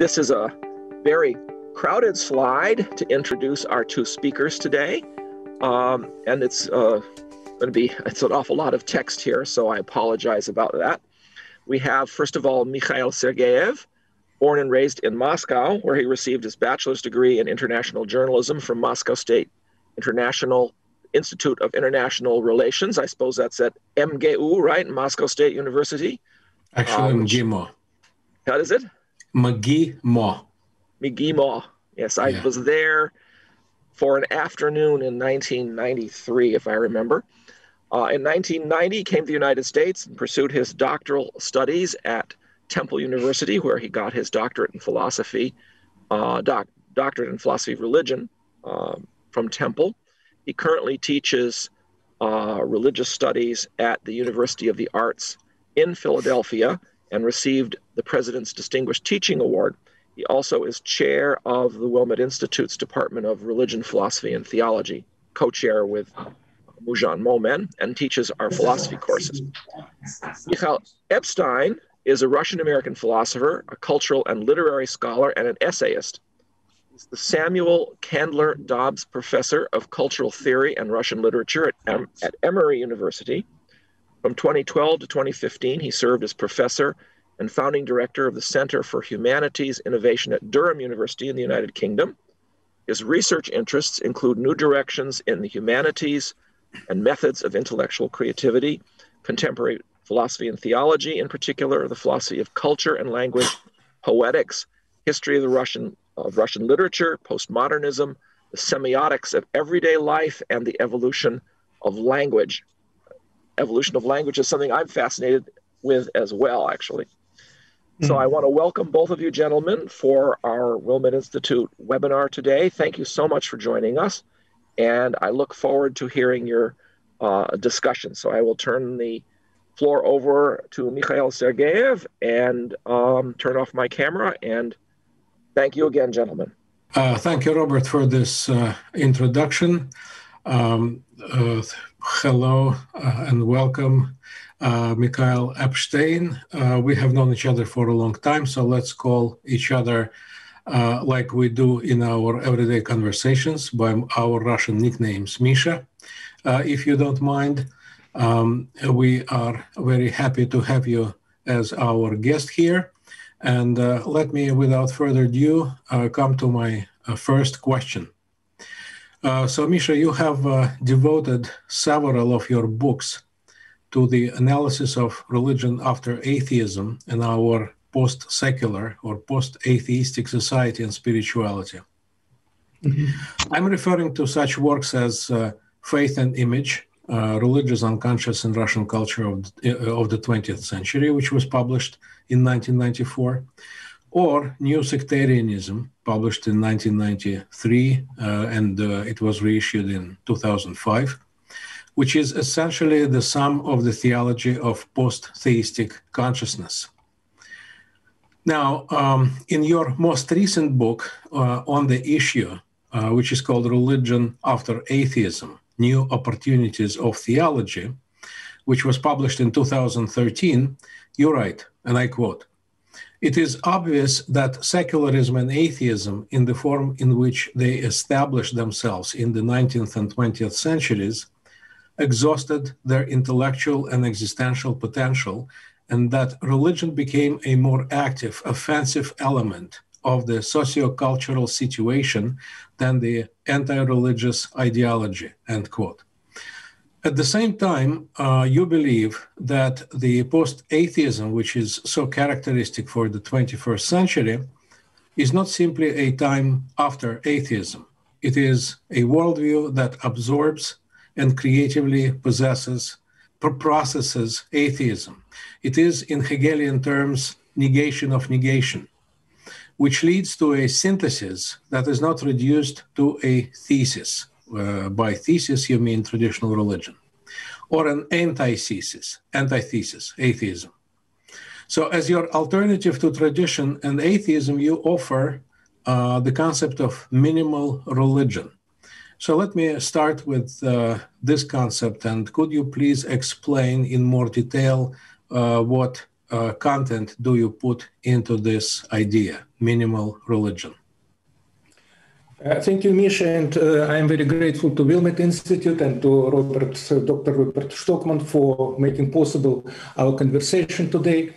This is a very crowded slide to introduce our two speakers today. Um, and it's uh, going to be, it's an awful lot of text here, so I apologize about that. We have, first of all, Mikhail Sergeyev, born and raised in Moscow, where he received his bachelor's degree in international journalism from Moscow State International Institute of International Relations. I suppose that's at MGU, right? Moscow State University. Actually, um, MGIMO. How is it? McGee-Mo. McGee-Mo. Yes, I yeah. was there for an afternoon in 1993, if I remember. Uh, in 1990, he came to the United States and pursued his doctoral studies at Temple University, where he got his doctorate in philosophy, uh, doc, doctorate in philosophy of religion uh, from Temple. He currently teaches uh, religious studies at the University of the Arts in Philadelphia and received the President's Distinguished Teaching Award. He also is chair of the Wilmette Institute's Department of Religion, Philosophy, and Theology, co chair with Moojan Momen, and teaches our philosophy courses. Mikhail Epstein is a Russian American philosopher, a cultural and literary scholar, and an essayist. He's the Samuel Candler Dobbs Professor of Cultural Theory and Russian Literature at, at Emory University. From 2012 to 2015, he served as professor and founding director of the Center for Humanities Innovation at Durham University in the United Kingdom. His research interests include new directions in the humanities and methods of intellectual creativity, contemporary philosophy and theology, in particular, the philosophy of culture and language, poetics, history of the Russian of Russian literature, postmodernism, the semiotics of everyday life, and the evolution of language evolution of language is something I'm fascinated with as well, actually. Mm-hmm. So I want to welcome both of you gentlemen for our Wilmette Institute webinar today. Thank you so much for joining us. And I look forward to hearing your uh, discussion. So I will turn the floor over to Mikhail Sergeyev and um, turn off my camera. And thank you again, gentlemen. Uh, thank you, Robert, for this uh, introduction. Um, uh, hello uh, and welcome, uh, Mikhail Epstein. Uh, we have known each other for a long time, so let's call each other uh, like we do in our everyday conversations by our Russian nicknames, Misha, uh, if you don't mind. Um, we are very happy to have you as our guest here. And let me, without further ado, come to my first question. Uh, so, Misha, you have uh, devoted several of your books to the analysis of religion after atheism in our post secular or post atheistic society and spirituality. Mm-hmm. I'm referring to such works as uh, Faith and Image, uh, Religious Unconscious in Russian Culture of, uh, of the 20th Century, which was published in 1994 or New Sectarianism, published in 1993, uh, and uh, it was reissued in 2005, which is essentially the sum of the theology of post theistic consciousness. Now, um, in your most recent book uh, on the issue, uh, which is called Religion After Atheism New Opportunities of Theology, which was published in 2013, you write, and I quote, it is obvious that secularism and atheism, in the form in which they established themselves in the 19th and 20th centuries, exhausted their intellectual and existential potential, and that religion became a more active, offensive element of the sociocultural situation than the anti religious ideology. End quote. At the same time, uh, you believe that the post atheism, which is so characteristic for the 21st century, is not simply a time after atheism. It is a worldview that absorbs and creatively possesses, processes atheism. It is, in Hegelian terms, negation of negation, which leads to a synthesis that is not reduced to a thesis by thesis you mean traditional religion, or an antithesis, antithesis, atheism. So, as your alternative to tradition and atheism, you offer uh, the concept of minimal religion. So, let me start with uh, this concept, and could you please explain in more detail uh, what uh, content do you put into this idea, minimal religion? Uh, thank you, Misha, and uh, I am very grateful to Wilmette Institute and to Robert, uh, Dr. Robert Stockman for making possible our conversation today,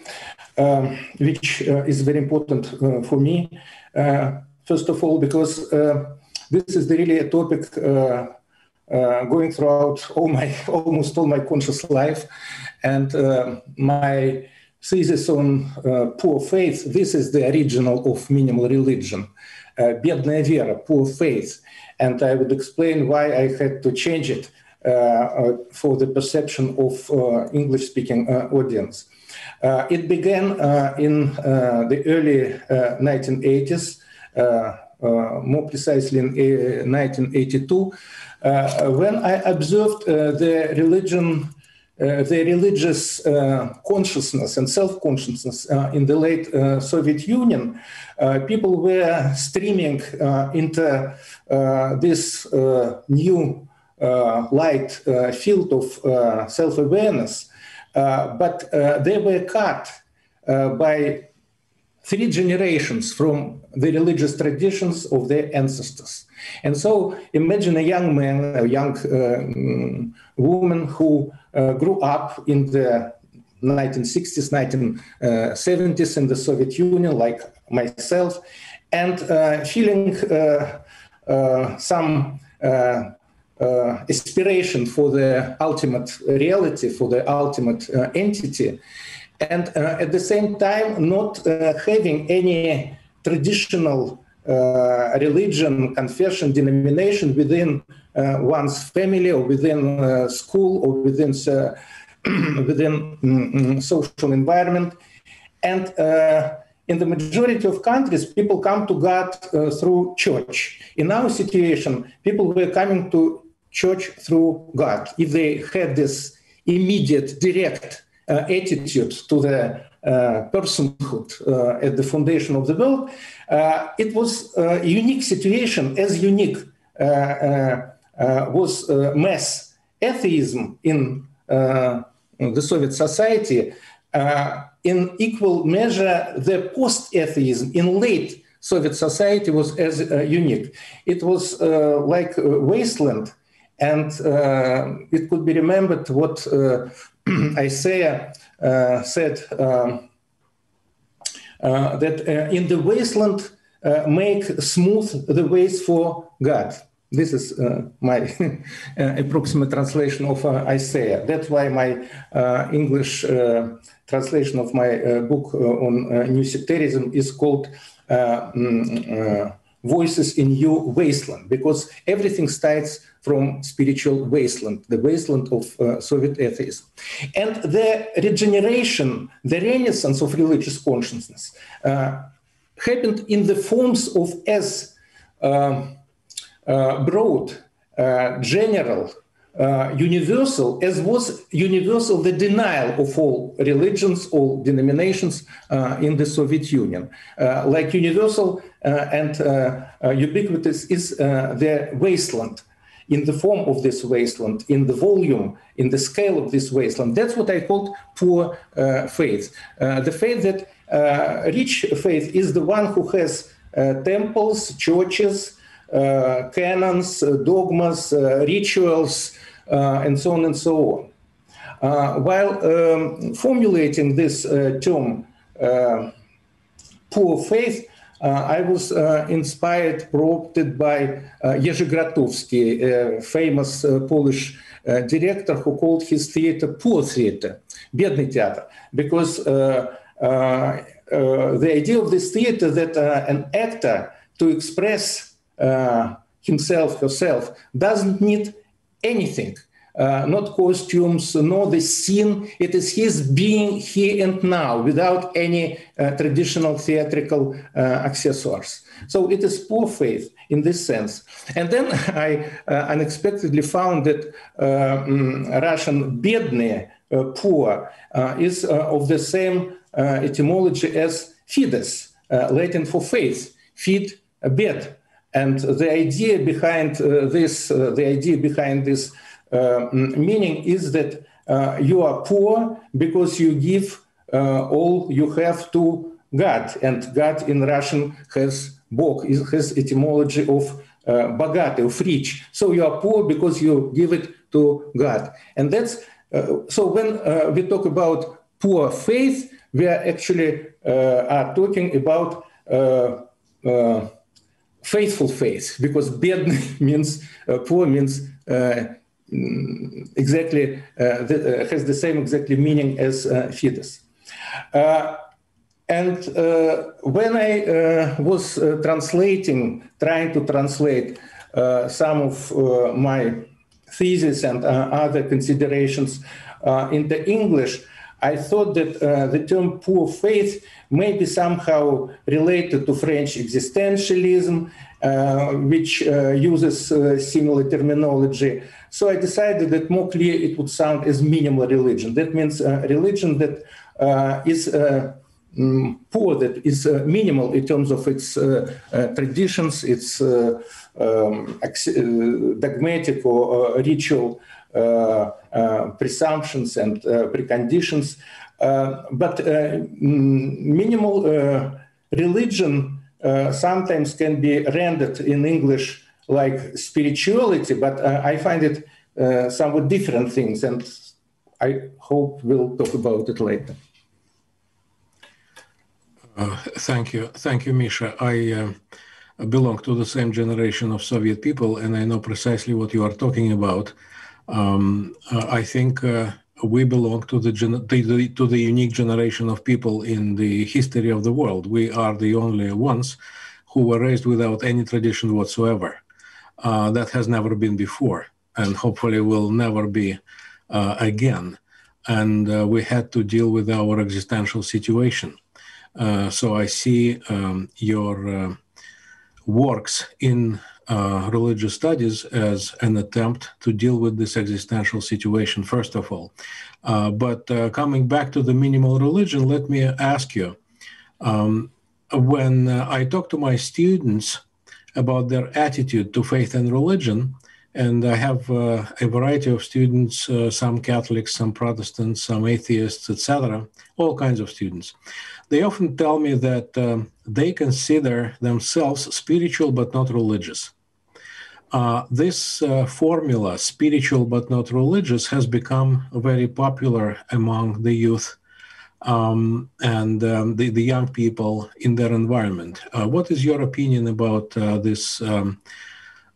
um, which uh, is very important uh, for me. Uh, first of all, because this is really a topic going throughout all my almost all my conscious life, and my thesis on poor faith. This is the original of minimal religion бедная вера, poor faith. And I would explain why I had to change it uh, uh, for the perception of uh, English-speaking audience. it began in the early 1980s, more precisely in 1982, when I observed the religion uh, uh, the religious uh, consciousness and self-consciousness uh, in the late uh, Soviet Union, uh, people were streaming into this new light field of self-awareness, but they were cut by three generations from the religious traditions of their ancestors. And so imagine a young man, a young uh, woman who uh, grew up in the 1960s, 1970s in the Soviet Union, like myself, and uh, feeling some uh, aspiration for the ultimate reality, for the ultimate uh, entity, and uh, at the same time not having any traditional religion, confession, denomination within uh, one's family or within uh, school or within uh, within um, social environment. And in the majority of countries, people come to God through church. In our situation, people were coming to church through God. If they had this immediate, direct uh, attitude to the uh, personhood uh, at the foundation of the world, it was a unique situation, as unique uh, was uh, mass atheism in uh, the Soviet society, in equal measure, the post-atheism in late Soviet society was as unique. It was like a wasteland, and it could be remembered what Isaiah said. Um, uh, that uh, in the wasteland uh, make smooth the ways for God. This is uh, my uh, approximate translation of uh, Isaiah. That's why my uh, English uh, translation of my uh, book on New Sectarianism is called mm, Voices in New Wasteland, because everything starts from spiritual wasteland, the wasteland of Soviet atheism. And the regeneration, the renaissance of religious consciousness happened in the forms of as uh, broad, uh, general, uh, universal, as was universal the denial of all religions, all denominations uh, in the Soviet Union. Uh, like universal uh, and ubiquitous is the wasteland in the form of this wasteland, in the volume, in the scale of this wasteland. That's what I called poor faith. the faith that rich faith is the one who has temples, churches, uh, canons, uh, dogmas, uh, rituals, and so on and so on. while um, formulating this term, poor faith, uh, I was uh, inspired, prompted by uh, Jerzy Grotowski, a famous Polish director who called his theater poor theater, бедный theater, because the idea of this theater that an actor to express uh, himself, herself, doesn't need anything, uh, not costumes, nor the scene. It is his being here and now without any uh, traditional theatrical uh, accessories. So it is poor faith in this sense. And then I uh, unexpectedly found that um, Russian bedne, uh, poor, is of the same etymology as fides, Latin for faith, feed, bed. And the idea behind uh, this, uh, the idea behind this uh, meaning is that you are poor because you give all you have to God, and God in Russian has Bog, has etymology of uh, bogate, of rich. So you are poor because you give it to God. And that's, uh, so when uh, we talk about poor faith, we are actually uh, are talking about faithful faith, because bed means, uh, poor means uh, mm, exactly, uh, the, has the same exactly meaning as fides. And uh, when I uh, was uh, translating, trying to translate some of my thesis and other considerations into English, I thought that uh, the term poor faith may be somehow related to French existentialism, uh, which uh, uses similar terminology. So I decided that more clear it would sound as minimal religion. That means religion that is um, poor that is uh, minimal in terms of its uh, uh, traditions, its um, dogmatic or ritual presumptions and preconditions. but minimal religion sometimes can be rendered in English like spirituality, but I find it somewhat different things, and I hope we'll talk about it later. Uh, thank you. Thank you, Misha. I uh, belong to the same generation of Soviet people, and I know precisely what you are talking about. Um, uh, I think uh, we belong to the, to the unique generation of people in the history of the world. We are the only ones who were raised without any tradition whatsoever. Uh, that has never been before, and hopefully will never be uh, again. And we had to deal with our existential situation uh, so I see um, your uh, works in uh, religious studies as an attempt to deal with this existential situation, first of all. Uh, but uh, coming back to the minimal religion, let me ask you um, when I talk to my students about their attitude to faith and religion, and I have uh, a variety of students, uh, some Catholics, some Protestants, some atheists, etc., all kinds of students they often tell me that um, they consider themselves spiritual but not religious. Uh, this uh, formula, spiritual but not religious, has become very popular among the youth um, and um, the, the, young people in their environment. Uh, what is your opinion about uh, this um,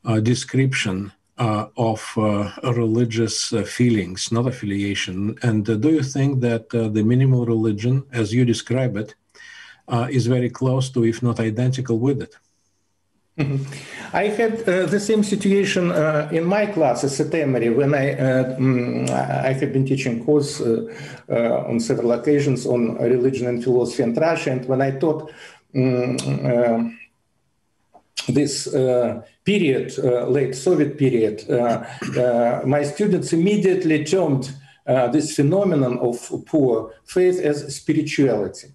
uh, description uh, of uh, religious uh, feelings, not affiliation. And do you think that the minimal religion, as you describe it, is very close to, if not identical with it? Mm-hmm. I had uh, the same situation uh, in my classes at Emory when I uh, mm, I have been teaching course on several occasions on religion and philosophy and Russia, and when I taught um, this uh, period, uh, late Soviet period, uh, my students immediately termed this phenomenon of poor faith as spirituality.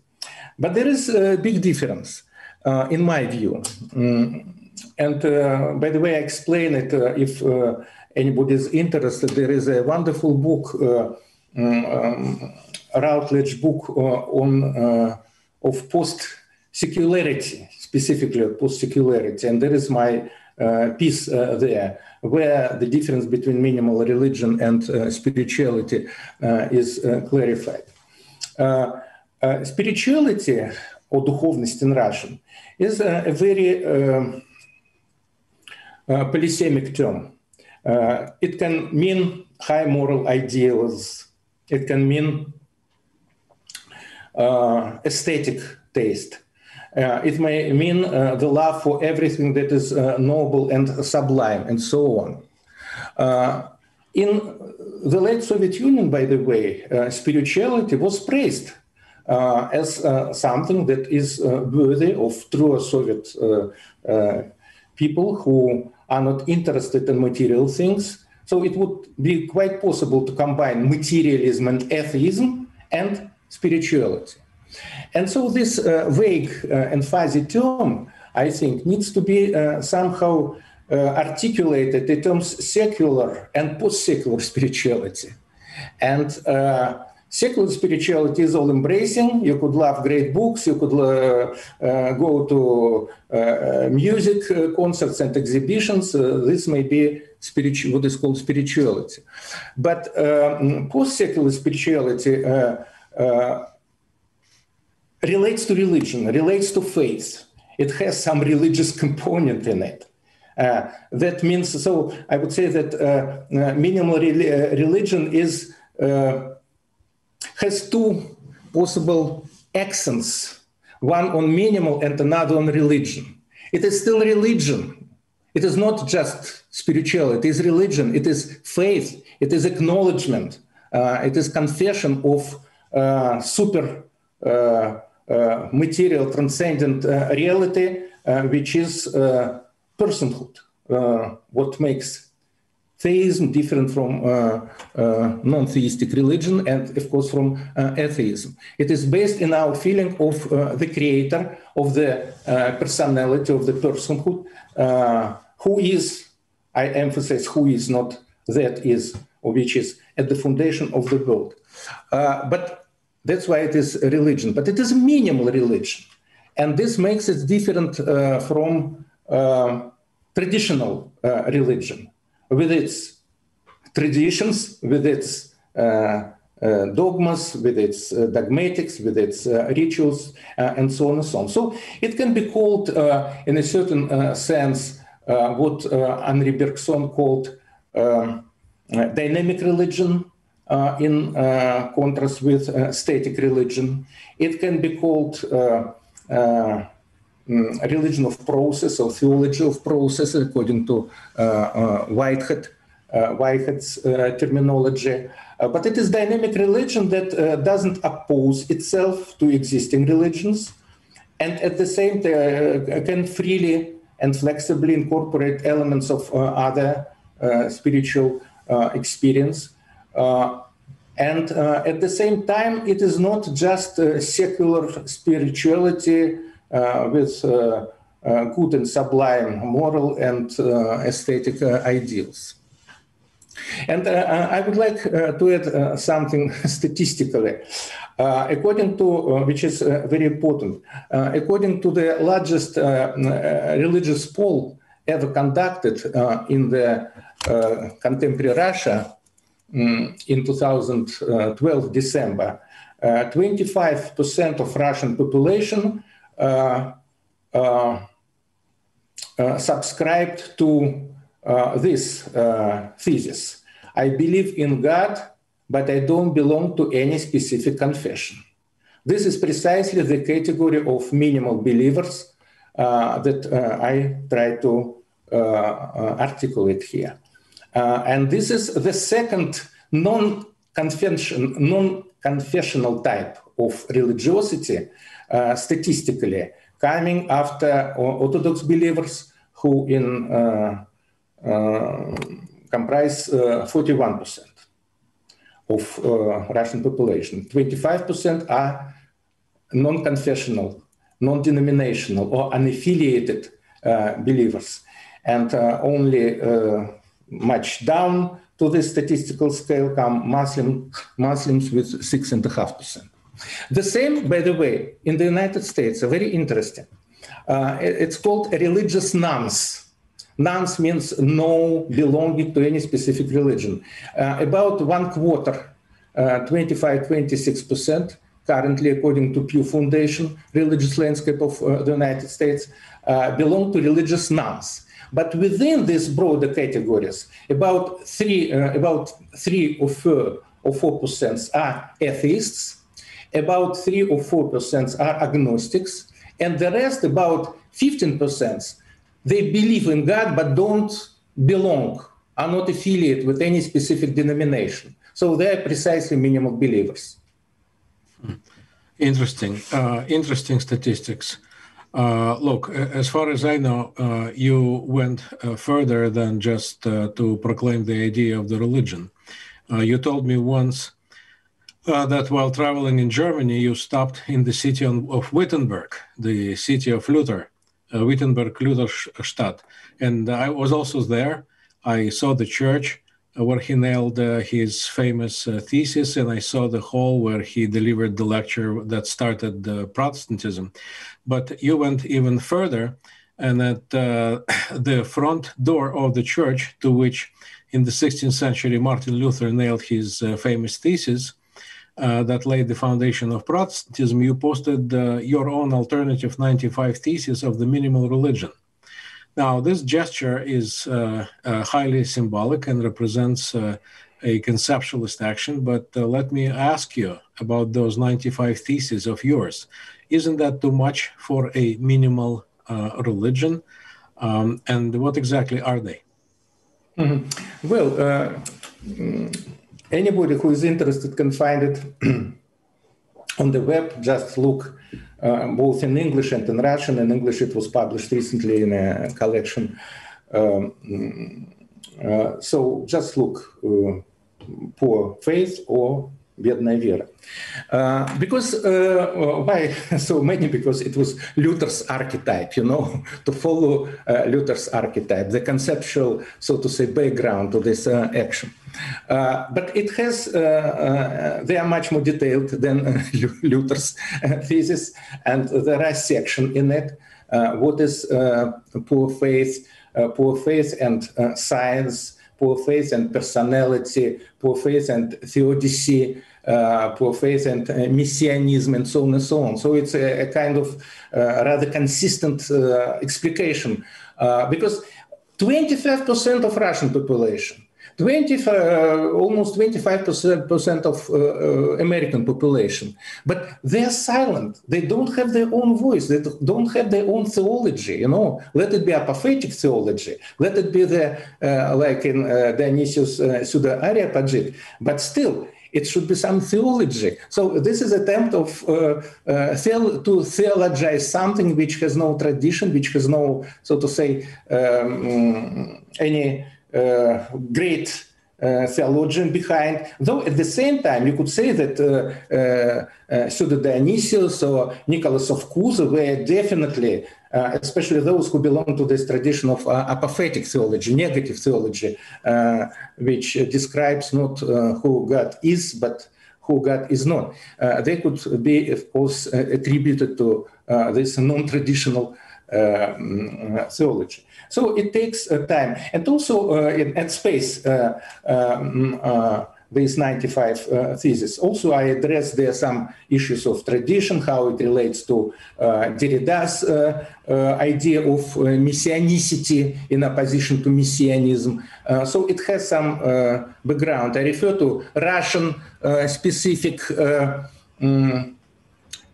But there is a big difference, in my view. Mm. And by the way, I explain it if anybody is interested. There is a wonderful book, mm, um, Routledge book on of post secularity specifically post secularity. And there is my uh, piece uh, there, where the difference between minimal religion and uh, spirituality uh, is uh, clarified. Uh, spirituality, or духовность in Russian, is a very um, polysemic term. it can mean high moral ideals, it can mean aesthetic taste, uh, it may mean uh, the love for everything that is uh, noble and sublime, and so on. Uh, in the late Soviet Union, by the way, uh, spirituality was praised uh, as something that is worthy of true Soviet people who are not interested in material things. So it would be quite possible to combine materialism and atheism and spirituality. And so this uh, vague uh, and fuzzy term, I think, needs to be uh, somehow articulated in terms secular and post-secular spirituality. And Secular spirituality is all embracing. You could love great books, you could uh, uh, go to uh, music concerts and exhibitions. this may be what is called spirituality. But um, post secular spirituality relates to religion, relates to faith. It has some religious component in it. Uh, that means, so I would say that uh, uh, minimal re- religion is has two possible accents, one on minimal and another on religion. It is still religion. It is not just spirituality, it is religion, it is faith, it is acknowledgement, uh, it is confession of uh, super uh, uh material transcendent uh, reality, uh, which is personhood, what makes theism different from uh, uh, non-theistic religion and of course from uh, atheism. It is based in our feeling of the creator of the personality of the personhood who is i emphasize who is not that is or which is at the foundation of the world. But that's why it is a religion but it is a minimal religion and this makes it different uh, from uh, traditional uh, religion with its traditions, with its uh, uh, dogmas, with its uh, dogmatics, with its rituals, and so on and so on. So it can be called, in a certain sense, what Henri Bergson called um, dynamic religion, Uh, in uh, contrast with uh, static religion. It can be called um, religion of process or theology of process, according to uh, uh, Whitehead, uh, Whitehead's terminology. but it is dynamic religion that doesn't oppose itself to existing religions, and at the same time can freely and flexibly incorporate elements of other spiritual experience. And uh, at the same time, it is not just uh, secular spirituality uh, with uh, uh, good and sublime moral and uh, aesthetic ideals. And I would like to add something statistically. Uh, according to, uh, which is uh, very important, according to the largest religious poll ever conducted in the contemporary Russia um, in 2012 December, 25% of Russian population uh, uh, uh, subscribed to this thesis. I believe in God, but I don't belong to any specific confession. This is precisely the category of minimal believers uh, that uh, I try to uh, articulate here. And this is the second non-confession, non-confessional type of religiosity uh, statistically coming after Orthodox believers who in uh, uh, comprise 41% of Russian population. 25% are non-confessional, non-denominational or unaffiliated believers, and only much down to this statistical scale come Muslim, Muslims with six and a half percent. The same, by the way, in the United States, very interesting. Uh, it's called religious nones. Nones means no belonging to any specific religion. Uh, about one quarter, uh, 25, 26%, currently, according to Pew Foundation, religious landscape of uh, the United States, uh, belong to religious nones. But within these broader categories, about three, uh, about three or four or four percent are atheists, about 3 or 4% are agnostics, and the rest, about 15%, they believe in God but don't belong, are not affiliated with any specific denomination. So they are precisely minimal believers. Interesting, uh, interesting statistics. Uh, look, as far as I know, uh, you went uh, further than just uh, to proclaim the idea of the religion. Uh, you told me once uh, that while traveling in Germany, you stopped in the city of Wittenberg, the city of Luther, Wittenberg Lutherstadt. And I was also there. I saw the church. Where he nailed his famous thesis, and I saw the hall where he delivered the lecture that started Protestantism. But you went even further, and at the front door of the church, to which in the 16th century Martin Luther nailed his famous thesis, uh, that laid the foundation of Protestantism, you posted uh, your own alternative 95 thesis of the minimal religion. Now, this gesture is uh, uh highly symbolic and represents uh, a conceptualist action, but uh, let me ask you about those 95 theses of yours. Isn't that too much for a minimal religion? Um, and what exactly are they? Mm-hmm. Well, mm, anybody who is interested can find it on the web. Just look uh, both in English and in Russian. In English, it was published recently in a collection. Um, uh, so just look uh, for faith or бедная вера. Uh, because uh, why so many? Because it was Luther's archetype, you know, to follow uh, Luther's archetype, the conceptual, so to say, background to this uh, action. Uh, but it has, uh, they are much more detailed than Luther's thesis, and there are section in it. what is poor faith, poor faith and science, poor faith and personality, poor faith and theodicy, uh, poor faith and uh, messianism, and so on and so on. So it's a, a kind of uh, rather consistent uh, explication uh, because 25% of Russian population 20, uh, almost 25% of uh, uh, American population. But they're silent. They don't have their own voice. They don't have their own theology. You know, let it be apophatic theology. Let it be the uh, like in uh, Dionysius uh, Pseudo Areopagite. But still, it should be some theology. So this is attempt of uh, uh, to theologize something which has no tradition, which has no, so to say, um, any great uh, theologian behind. Though at the same time, you could say that uh, uh, Pseudo Dionysius or Nicholas of Cusa were definitely, uh, especially those who belong to this tradition of uh, apophatic theology, negative theology, which describes not who God is, but who God is not. they could be, of course, attributed to this non traditional theology. So it takes uh, time. And also uh, in, at space, uh, um, these 95 uh, theses. Also, I address there some issues of tradition, how it relates to uh, Derrida's uh, idea of messianicity in opposition to messianism. so it has some background. I refer to Russian specific um,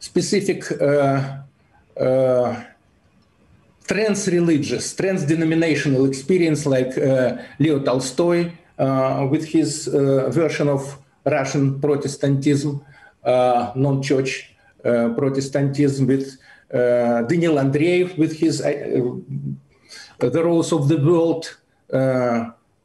specific trans-religious, trans-denominational experience like uh, Leo Tolstoy uh, with his uh, version of Russian Protestantism, non-church Protestantism, with Daniil Andreev with his The Rose of the World,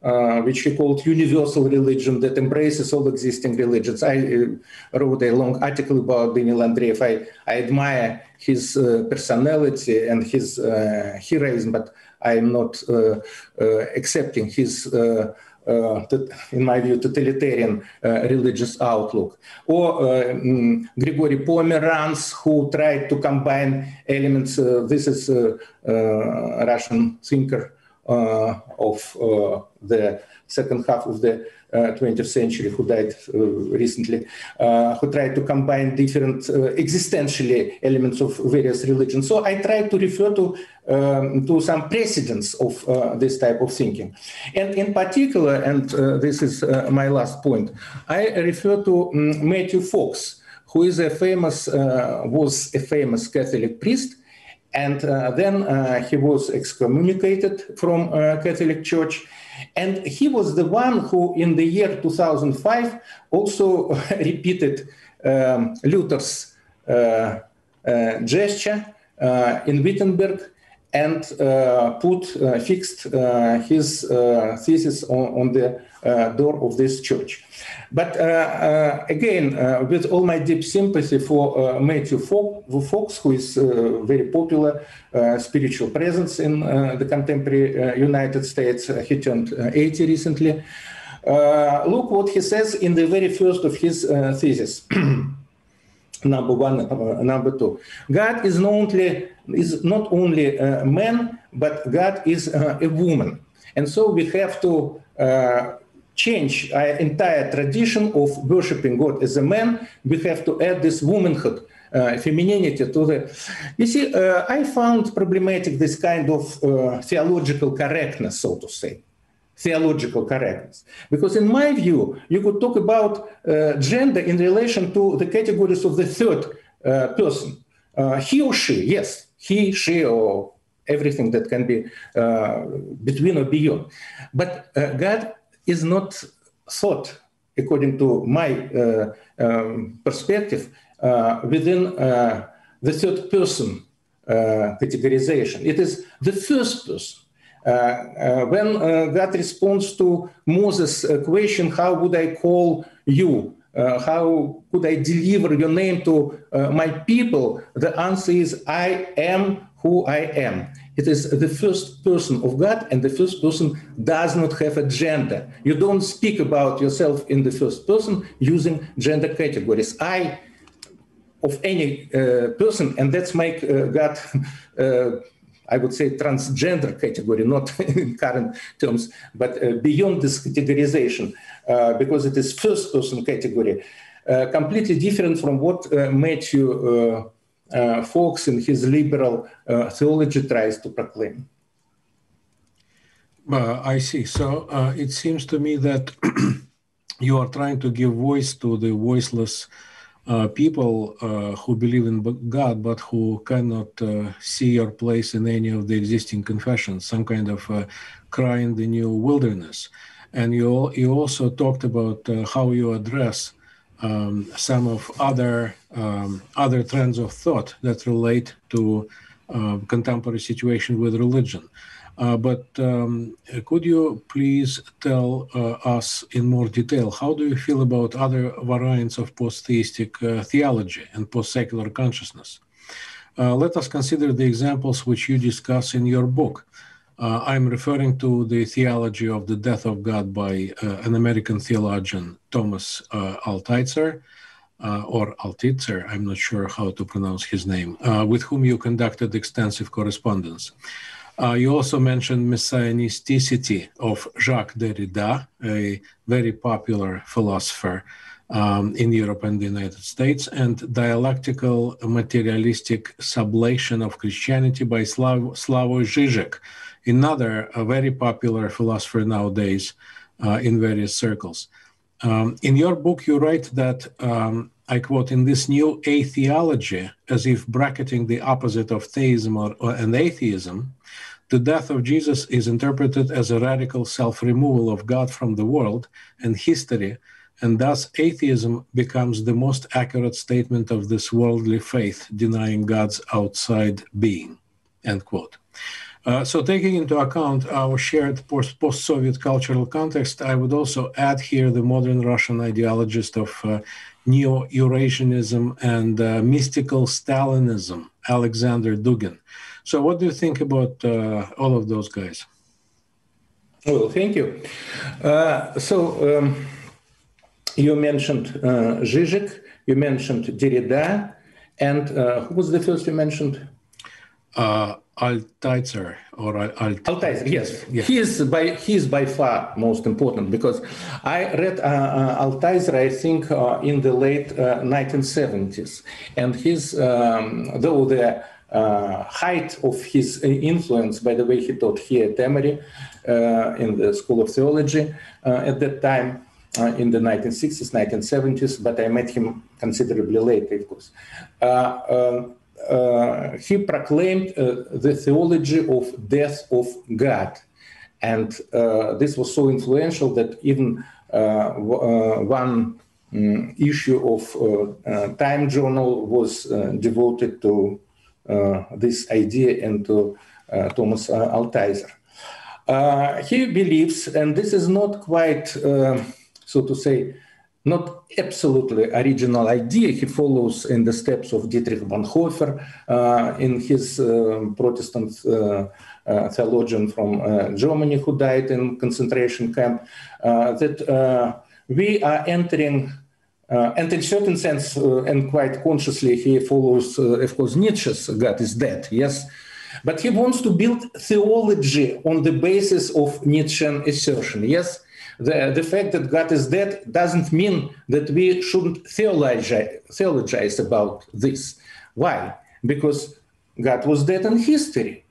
uh, which he called universal religion that embraces all existing religions. I uh, wrote a long article about Daniil Andreev. I, I admire his uh, personality and his uh, heroism, but I'm not uh, accepting his. In my view, totalitarian religious outlook. Or uh, mm, Grigory Pomerantz, who tried to combine elements. this is a Russian thinker of uh, the second half of the 20th uh, century, who died recently, who tried to combine different existentially elements of various religions. So I try to refer to um, to some precedents of uh, this type of thinking. And in particular, and uh, this is uh, my last point, I refer to um, Matthew Fox, who is a famous, was a famous Catholic priest and uh, then uh, he was excommunicated from uh, Catholic Church. And he was the one who, in the year 2005, also repeated um, Luther's gesture in Wittenberg and put fixed his thesis on, on the door of this church. But uh, uh, again, uh, with all my deep sympathy for Matthew Fox, who is a very popular spiritual presence in the contemporary United States, he turned 80 recently. look what he says in the very first of his thesis. number one, uh, number two. God is not only is not only a man, but God is uh, a woman, and so we have to uh, change our entire tradition of worshiping God as a man. We have to add this womanhood. Uh, femininity to the you see uh, i found problematic this kind of uh, theological correctness so to say theological correctness. Because in my view, you could talk about uh, gender in relation to the categories of the third uh, person. Uh, he or she, yes, he, she, or everything that can be between or beyond. But God is not thought, according to my uh, um, perspective, within the third person categorization. It is the first person uh, uh, when uh, God responds to Moses' question, how would I call you? how could I deliver your name to my people? The answer is, I am who I am. It is the first person of God, and the first person does not have a gender. You don't speak about yourself in the first person using gender categories. I of any uh, person, and that's make uh, God uh, I would say, transgender category, not in current terms, but uh, beyond this categorization, uh, because it is first person category, uh, completely different from what Matthew Fox in his liberal theology tries to proclaim. I see. So it seems to me that you are trying to give voice to the voiceless uh, people uh, who believe in God but who cannot uh, see your place in any of the existing confessions, some kind of uh, cry in the new wilderness. And you, you also talked about uh, how you address um, some of other um, other trends of thought that relate to uh, contemporary situation with religion. Uh, but um, could you please tell uh, us in more detail how do you feel about other variants of post-theistic uh, theology and post-secular consciousness? Uh, let us consider the examples which you discuss in your book. Uh, I'm referring to the theology of the death of God by uh, an American theologian, Thomas Altizer, or Altitzer, I'm not sure how to pronounce his name, with whom you conducted extensive correspondence. Uh, you also mentioned messianisticity of Jacques Derrida, a very popular philosopher um, in Europe and the United States, and dialectical materialistic sublation of Christianity by Slav- Slavoj Žižek, another a very popular philosopher nowadays uh, in various circles. Um, in your book, you write that, um, I quote, in this new atheology, as if bracketing the opposite of theism or, or an atheism, the death of Jesus is interpreted as a radical self removal of God from the world and history, and thus atheism becomes the most accurate statement of this worldly faith, denying God's outside being. End quote. Uh, so, taking into account our shared post Soviet cultural context, I would also add here the modern Russian ideologist of uh, neo Eurasianism and uh, mystical Stalinism, Alexander Dugin. So, what do you think about uh, all of those guys? Well, thank you. Uh, so, um, you mentioned uh, Zizek, you mentioned Derrida, and uh, who was the first you mentioned? Uh, Altizer or Alt- Altizer, yes. yes. He is by he is by far most important because I read uh, uh, Altizer, I think, uh, in the late uh, 1970s, and his um, though the uh, height of his influence, by the way, he taught here at Emory uh, in the School of Theology at that time. Uh, in the 1960s, 1970s, but I met him considerably later, of course. Uh, uh, he proclaimed the theology of death of God. And this was so influential that even one um, issue of Time Journal was devoted to uh, this idea into uh, Thomas uh, Altizer. he believes, and this is not quite, so to say, not absolutely original idea. He follows in the steps of Dietrich Bonhoeffer uh, in his uh, Protestant uh, uh theologian from uh, Germany who died in concentration camp, uh, that we are entering, and in certain sense, and quite consciously, he follows, of course, Nietzsche's God is dead, yes? But he wants to build theology on the basis of Nietzschean assertion, yes? The, the fact that God is dead doesn't mean that we shouldn't theologize, theologize about this. Why? Because God was dead in history.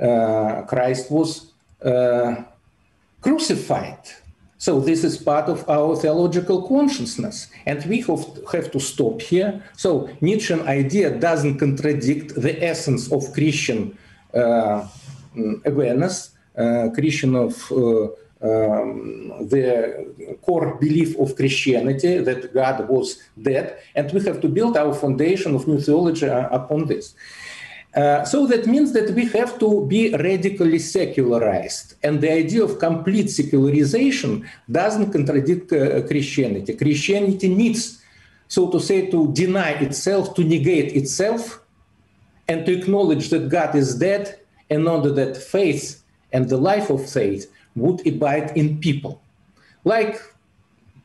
Uh, Christ was uh, crucified. So this is part of our theological consciousness, and we have, have to stop here. So Nietzschean idea doesn't contradict the essence of Christian uh, awareness, uh, Christian of uh, um, the core belief of Christianity that God was dead, and we have to build our foundation of new theology upon this. Uh, so that means that we have to be radically secularized. And the idea of complete secularization doesn't contradict uh, Christianity. Christianity needs, so to say, to deny itself, to negate itself, and to acknowledge that God is dead and order that faith and the life of faith would abide in people. Like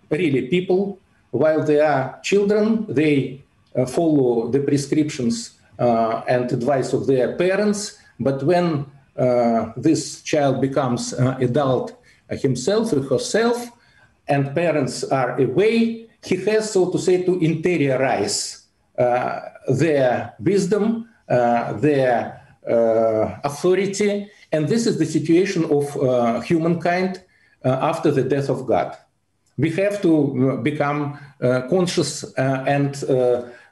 really people, while they are children, they uh, follow the prescriptions uh, and advice of their parents. But when uh, this child becomes uh, adult himself or herself, and parents are away, he has, so to say, to interiorize uh, their wisdom, uh, their uh, authority, and this is the situation of humankind after the death of God. We have to become conscious and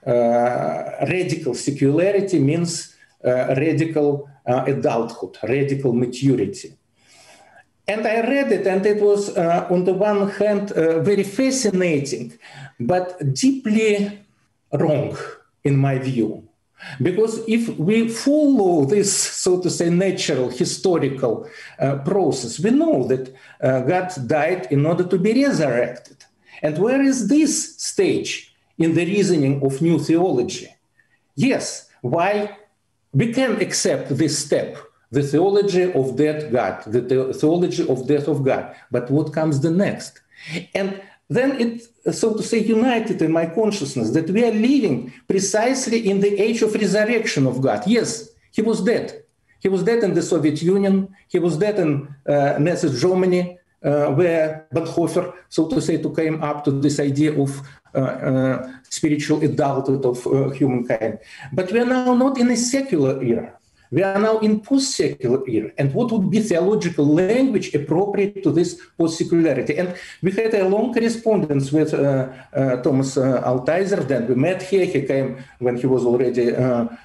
uh, radical secularity means uh, radical uh, adulthood, radical maturity. And I read it, and it was, uh, on the one hand, uh, very fascinating, but deeply wrong, in my view. Because if we follow this, so to say, natural historical uh, process, we know that God died in order to be resurrected. And where is this stage in the reasoning of new theology. Yes, why we can accept this step, the theology of dead God, the theology of death of God, but what comes the next? And then it, so to say, united in my consciousness that we are living precisely in the age of resurrection of God. Yes, he was dead. He was dead in the Soviet Union. He was dead in uh, Nazi Germany, uh, where Bonhoeffer, so to say, to came up to this idea of uh, uh, spiritual adulthood of uh, humankind. But we are now not in a secular era. We are now in post-secular era. And what would be theological language appropriate to this post-secularity? And we had a long correspondence with uh, uh, Thomas uh, Altizer. Then we met here. He came when he was already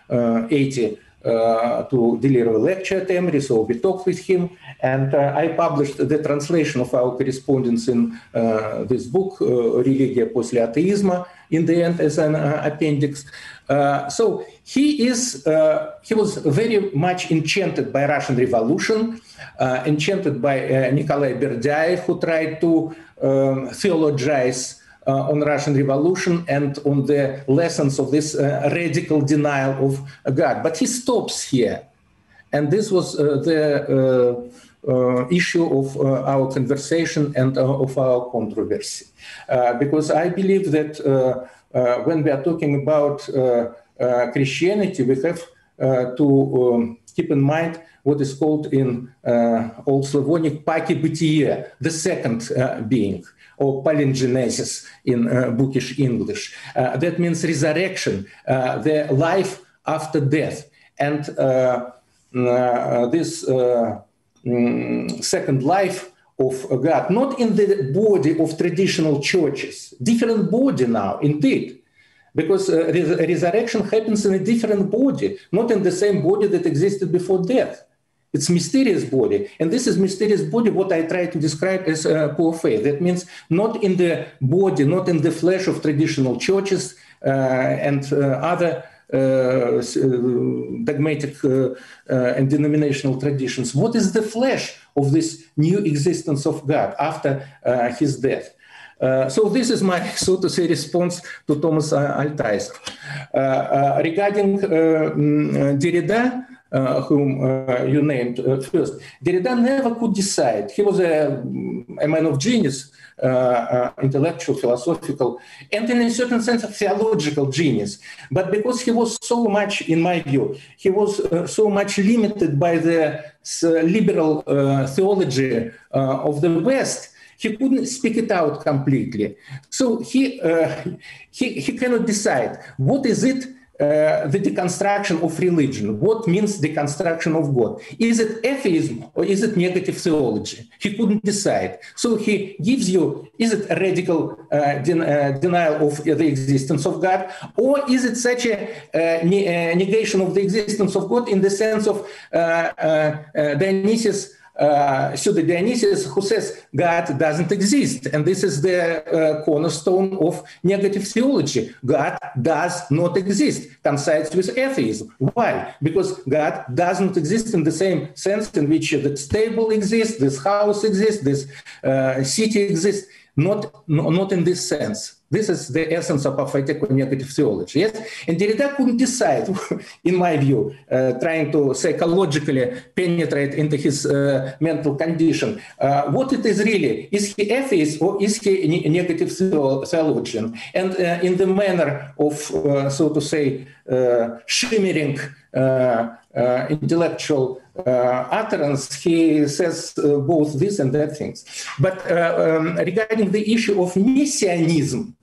80 uh, to deliver a lecture at Emory, so we talked with him, and uh, I published the translation of our correspondence in uh, this book, Religia после атеизма, in the end as an appendix. Uh, so he is uh, he was very much enchanted by Russian Revolution, uh, enchanted by Nikolai Berdyaev, who tried to um, theologize uh, on Russian Revolution and on the lessons of this uh, radical denial of God. But he stops here. And this was uh, the issue of our conversation and of our controversy. because I believe that when we are talking about Christianity, we have to um, keep in mind what is called in uh, Old Slavonic paki the second uh, being or palingenesis in uh, bookish English. Uh, that means resurrection, uh, the life after death. And this mm, second life of God, not in the body of traditional churches, different body now, indeed. Because uh, res- resurrection happens in a different body, not in the same body that existed before death. It's mysterious body. And this is mysterious body, what I try to describe as uh, poor faith. That means not in the body, not in the flesh of traditional churches uh, and uh, other uh, uh, dogmatic and denominational traditions. What is the flesh of this new existence of God after his death? Uh, so this is my, so to say, response to Thomas Altizer. Uh, uh, regarding mm, Derrida, uh, whom uh, you named uh, first, Derrida never could decide. He was a, a man of genius, Э, э, intellectual, philosophical, and in a certain sense, a theological genius. But because he was so much, in my view, he was uh, so much limited by the liberal uh, theology uh, of the West, he couldn't speak it out completely. So he, uh, he, he cannot decide what is it uh, the deconstruction of religion. What means deconstruction of God? Is it atheism or is it negative theology? He couldn't decide. So he gives you is it a radical uh, den- uh, denial of the existence of God, or is it such a ne- negation of the existence of God in the sense of Dionysius? Uh, Pseudo Dionysius, who says God doesn't exist. And this is the uh, cornerstone of negative theology. God does not exist, coincides with atheism. Why? Because God doesn't exist in the same sense in which the table exists, this house exists, this uh, city exists, not, not in this sense. This is the essence of apophatic negative theology. Yes, and Derrida couldn't decide, in my view, uh, trying to psychologically penetrate into his uh, mental condition. Uh, what it is really? Is he atheist or is he a negative theologian? And uh, in the manner of, uh, so to say, uh, shimmering intellectual utterance, he says both this and that things. But um, regarding the issue of messianism,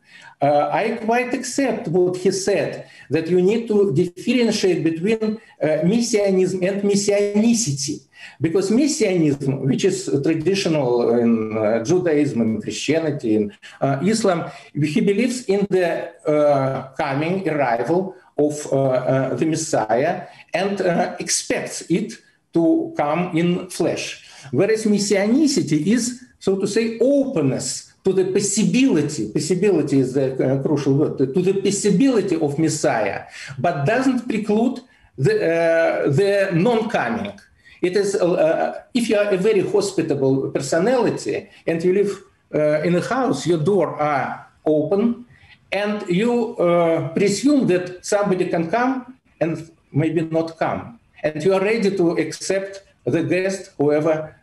uh, I quite accept what he said that you need to differentiate between uh, messianism and messianicity. Because messianism, which is traditional in uh, Judaism and Christianity and uh, Islam, he believes in the uh, coming arrival of uh, the Messiah and expects it to come in flesh. Whereas messianicity is, so to say, openness to the possibility, possibility is the uh, crucial word, to the possibility of Messiah, but doesn't preclude the, uh, the non-coming. It is, uh, uh if you are a very hospitable personality and you live uh, in a house, your door are open, and you uh, presume that somebody can come and maybe not come, and you are ready to accept the guest, whoever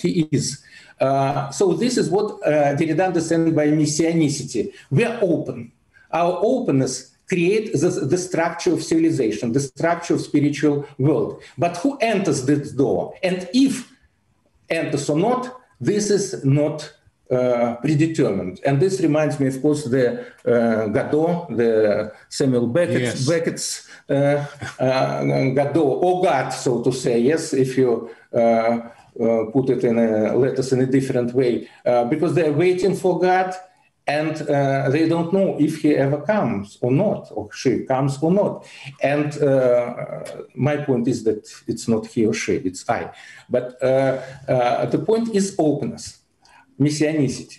he is. Uh, so this is what uh, Derrida understands by messianicity. We are open. Our openness creates the, the, structure of civilization, the structure of spiritual world. But who enters this door? And if enters or not, this is not uh, predetermined. And this reminds me, of course, the uh, Godot, the Samuel Beckett's, yes. Beckett's uh, uh, Godot, or God, so to say, yes, if you uh, uh, put it in a letters in a different way uh, because they're waiting for God and uh, they don't know if he ever comes or not, or she comes or not. And uh, my point is that it's not he or she, it's I. But uh, uh the point is openness, messianicity.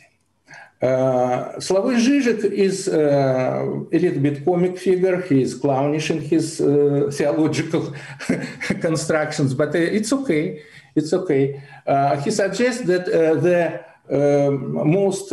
Uh, Slavoj Žižek is a little bit comic figure. He is clownish in his theological constructions, but it's okay it's okay. Uh, he suggests that the most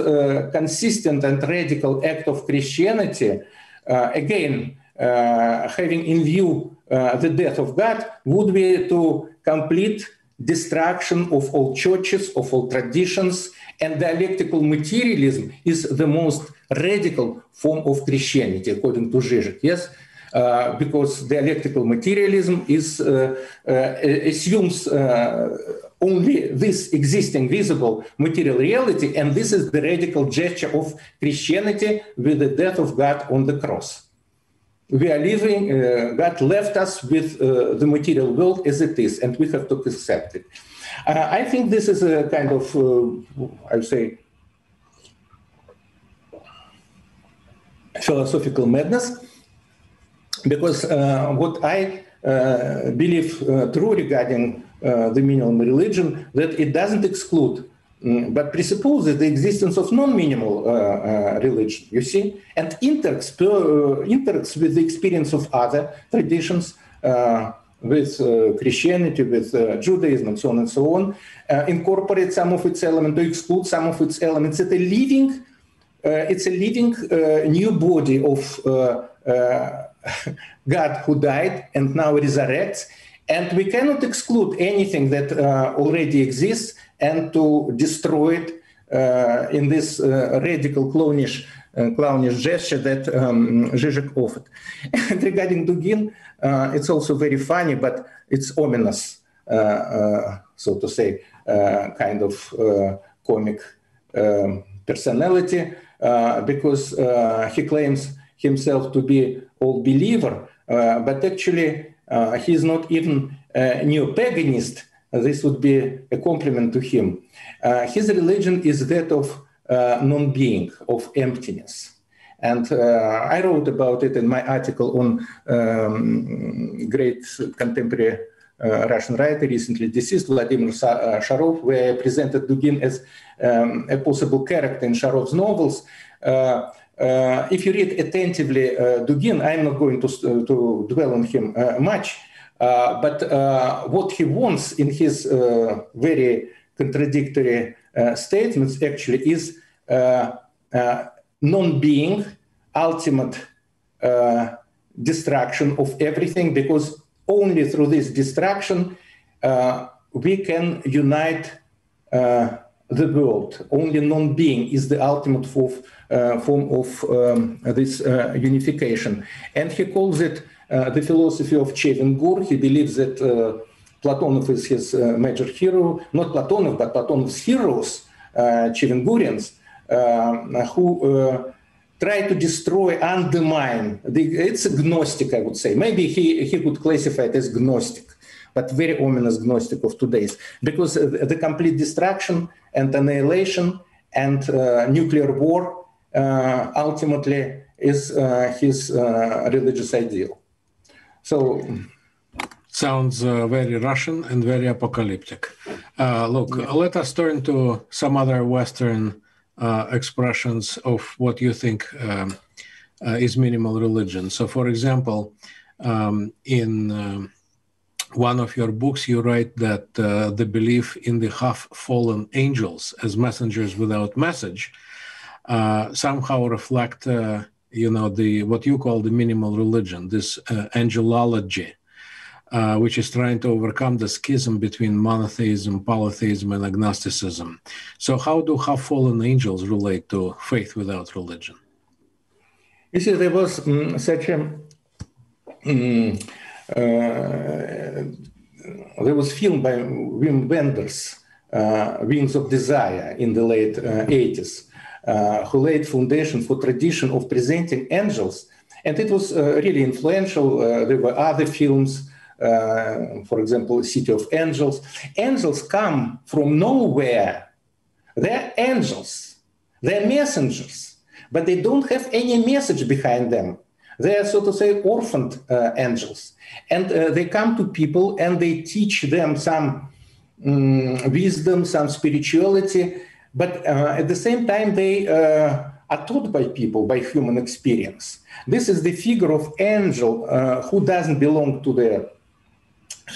consistent and radical act of Christianity, again, having in view the death of God, would be to complete destruction of all churches, of all traditions, and dialectical materialism is the most radical form of Christianity, according to Zizek. Yes, uh, because dialectical materialism is uh, uh, assumes only this existing visible material reality, and this is the radical gesture of Christianity with the death of God on the cross. We are living, uh, God left us with uh, the material world as it is, and we have to accept it. Uh, I think this is a kind of, I would say, philosophical madness because uh, what I uh, believe uh, true regarding the minimal religion that it doesn't exclude mm, but presupposes the existence of non-minimal uh, uh, religion, you see, and interacts, uh, interacts with the experience of other traditions, with uh, Christianity, with uh, Judaism, and so on and so on, uh, incorporate some of its elements, to exclude some of its elements. It's a living, it's a living new body of God who died and now resurrects. And we cannot exclude anything that already exists and to destroy it uh, in this uh, radical clonish uh, clownish gesture that um, Zizek offered. And regarding Dugin, uh, it's also very funny, but it's ominous, so to say, kind of comic personality, because he claims himself to be all believer, but actually he's not even a neo-paganist. This would be a compliment to him. his religion is that of uh, non-being, of emptiness. And uh, I wrote about it in my article on um, great contemporary uh, Russian writer, recently deceased, Vladimir uh, Sharov, where I presented Dugin as um, a possible character in Sharov's novels. Uh, uh, if you read attentively Dugin, I'm not going to, to dwell on him much, but what he wants in his very contradictory statements actually is non-being, ultimate uh, destruction of everything, because only through this destruction uh, we can unite uh, the world. Only non-being is the ultimate form, uh, form of um, this uh, unification. And he calls it uh, the philosophy of Chevengur. He believes that Platonov is his major hero, not Platonov, but Platonov's heroes, Chevengurians, um, who uh, try to destroy, undermine. The, it's Gnostic, I would say. Maybe he, he could classify it as gnostic, but very ominous gnostic of today's, because the complete destruction and annihilation and uh, nuclear war uh, ultimately is uh, his uh, religious ideal. So. Sounds uh, very Russian and very apocalyptic. look, yeah. let us turn to some other Western uh, expressions of what you think um, uh, is minimal religion. So, for example, um, in um, one of your books, you write that uh, the belief in the half fallen angels as messengers without message uh, somehow reflect, uh, you know, the what you call the minimal religion, this uh, angelology, uh, which is trying to overcome the schism between monotheism, polytheism, and agnosticism. So, how do half fallen angels relate to faith without religion? You see, there was um, such a. Um, uh, there was film by Wim Wenders, uh, Wings of Desire, in the late 80s, uh, who laid foundation for tradition of presenting angels, and it was uh, really influential. Uh, there were other films uh, for example, City of Angels. Angels come from nowhere. They're angels, they're messengers, but they don't have any message behind them. They are, so to say, orphaned uh, angels. And uh, they come to people and they teach them some um, wisdom, some spirituality, but uh, at the same time, they uh, are taught by people, by human experience. This is the figure of angel uh, who doesn't belong to the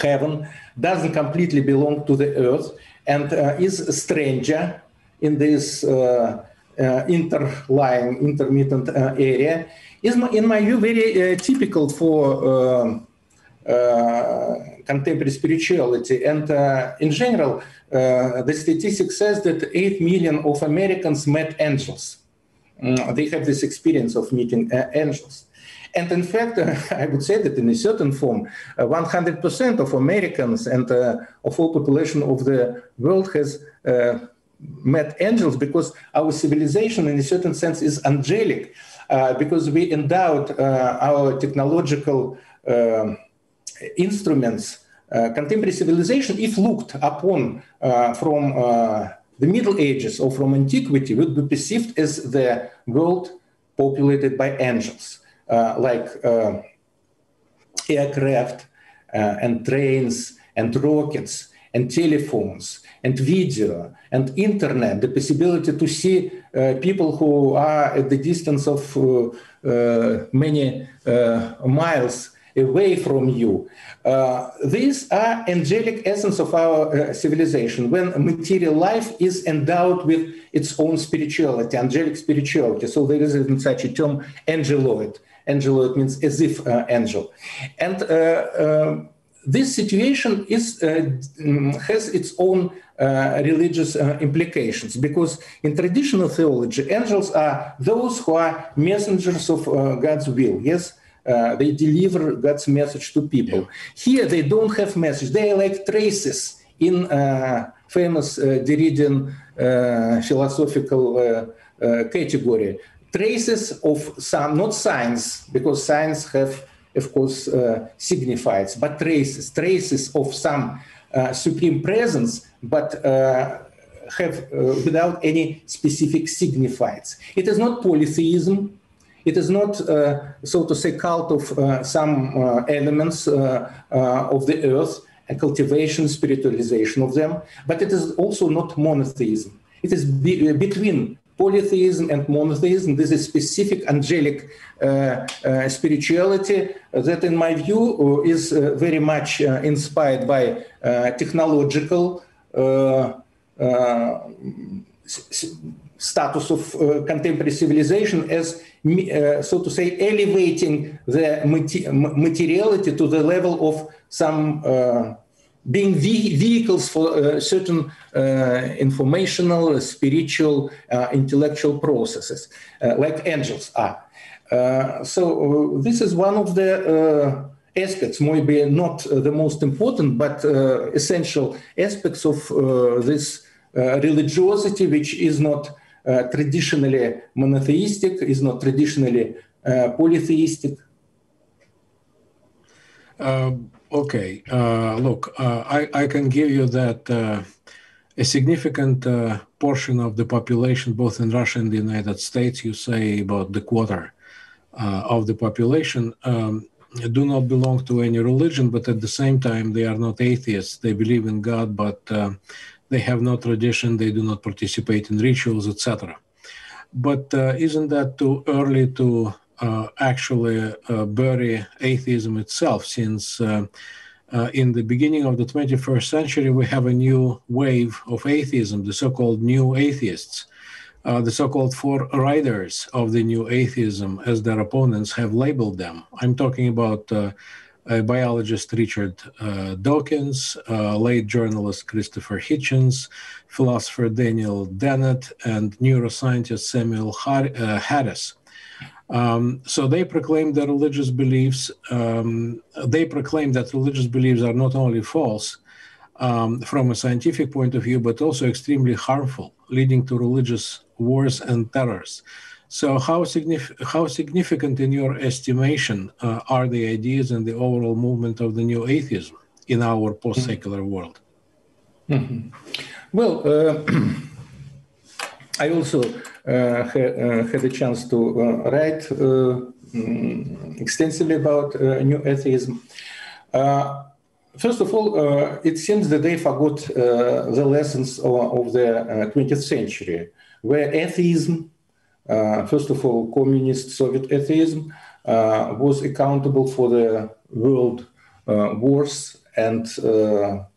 heaven doesn't completely belong to the earth and uh, is a stranger in this uh, uh, interlying intermittent uh, area. Is in my view very uh, typical for uh, contemporary spirituality. And in general the statistic says that 8 million of americans met angels. Mm, they have this experience of meeting angels and in fact, uh, I would say that in a certain form, 100% uh, of Americans and uh, of all population of the world has met angels because our civilization, in a certain sense, is angelic. because we endowed our technological um, instruments, uh, contemporary civilization, if looked upon uh, from uh, the Middle Ages or from antiquity, would be perceived as the world populated by angels. Uh, like uh, aircraft uh, and trains and rockets and telephones and video and internet, the possibility to see uh, people who are at the distance of uh, uh, many miles away from you. These are angelic essence of our civilization when material life is endowed with its own spirituality, angelic spirituality. So there is even such a term, angeloid. Angeloid means as if uh, angel. And uh, um, this situation is, uh, mm, has its own uh, religious uh, implications because in traditional theology, angels are those who are messengers of uh, God's will. Yes, uh, they deliver God's message to people. Yeah. Here, they don't have message. They are like traces in uh, famous uh, Derridian philosophical category. Traces of some, not signs, because signs have, of course, signifieds, but traces, traces of some supreme presence, but have uh, without any specific signifieds. It is not polytheism. It is not, uh, so to say, cult of uh, some uh, elements of the earth, and cultivation, spiritualization of them, but it is also not monotheism. It is be between polytheism and monotheism. This is specific angelic uh, uh, spirituality that, in my view, is uh, very much inspired by technological status of uh, contemporary civilization as, uh, so to say, elevating the materiality to the level of some uh, being ve vehicles for uh, certain uh, informational, spiritual, uh, intellectual processes, like angels are. so this is one of the aspects, maybe not the most important, but essential aspects of this religiosity, which is not uh, traditionally monotheistic, is not traditionally uh, polytheistic? Um, okay, uh, look, I, I, can give you that a significant portion of the population, both in Russia and the United States, you say about the quarter of the population, um, do not belong to any religion, but at the same time, they are not atheists. They believe in God, but uh, they have no tradition, they do not participate in rituals, etc. But uh, isn't that too early to uh, actually uh, bury atheism itself? Since uh, uh, in the beginning of the 21st century, we have a new wave of atheism, the so called new atheists. Uh, the so-called four riders of the new atheism, as their opponents have labeled them. I'm talking about uh, biologist Richard uh, Dawkins, uh, late journalist Christopher Hitchens, philosopher Daniel Dennett, and neuroscientist Samuel Har- uh, Harris. Um, so they proclaim their religious beliefs, um, they proclaim that religious beliefs are not only false um, from a scientific point of view, but also extremely harmful, leading to religious wars and terrors. So, how, signif- how significant, in your estimation, uh, are the ideas and the overall movement of the new atheism in our post secular mm-hmm. world? Mm-hmm. Well, uh, I also had a chance to uh, write uh, mm, extensively about new atheism. First of all, it seems that they forgot the lessons of, of the 20th century, where atheism uh, first of all, communist Soviet atheism uh, was accountable for the world uh, wars and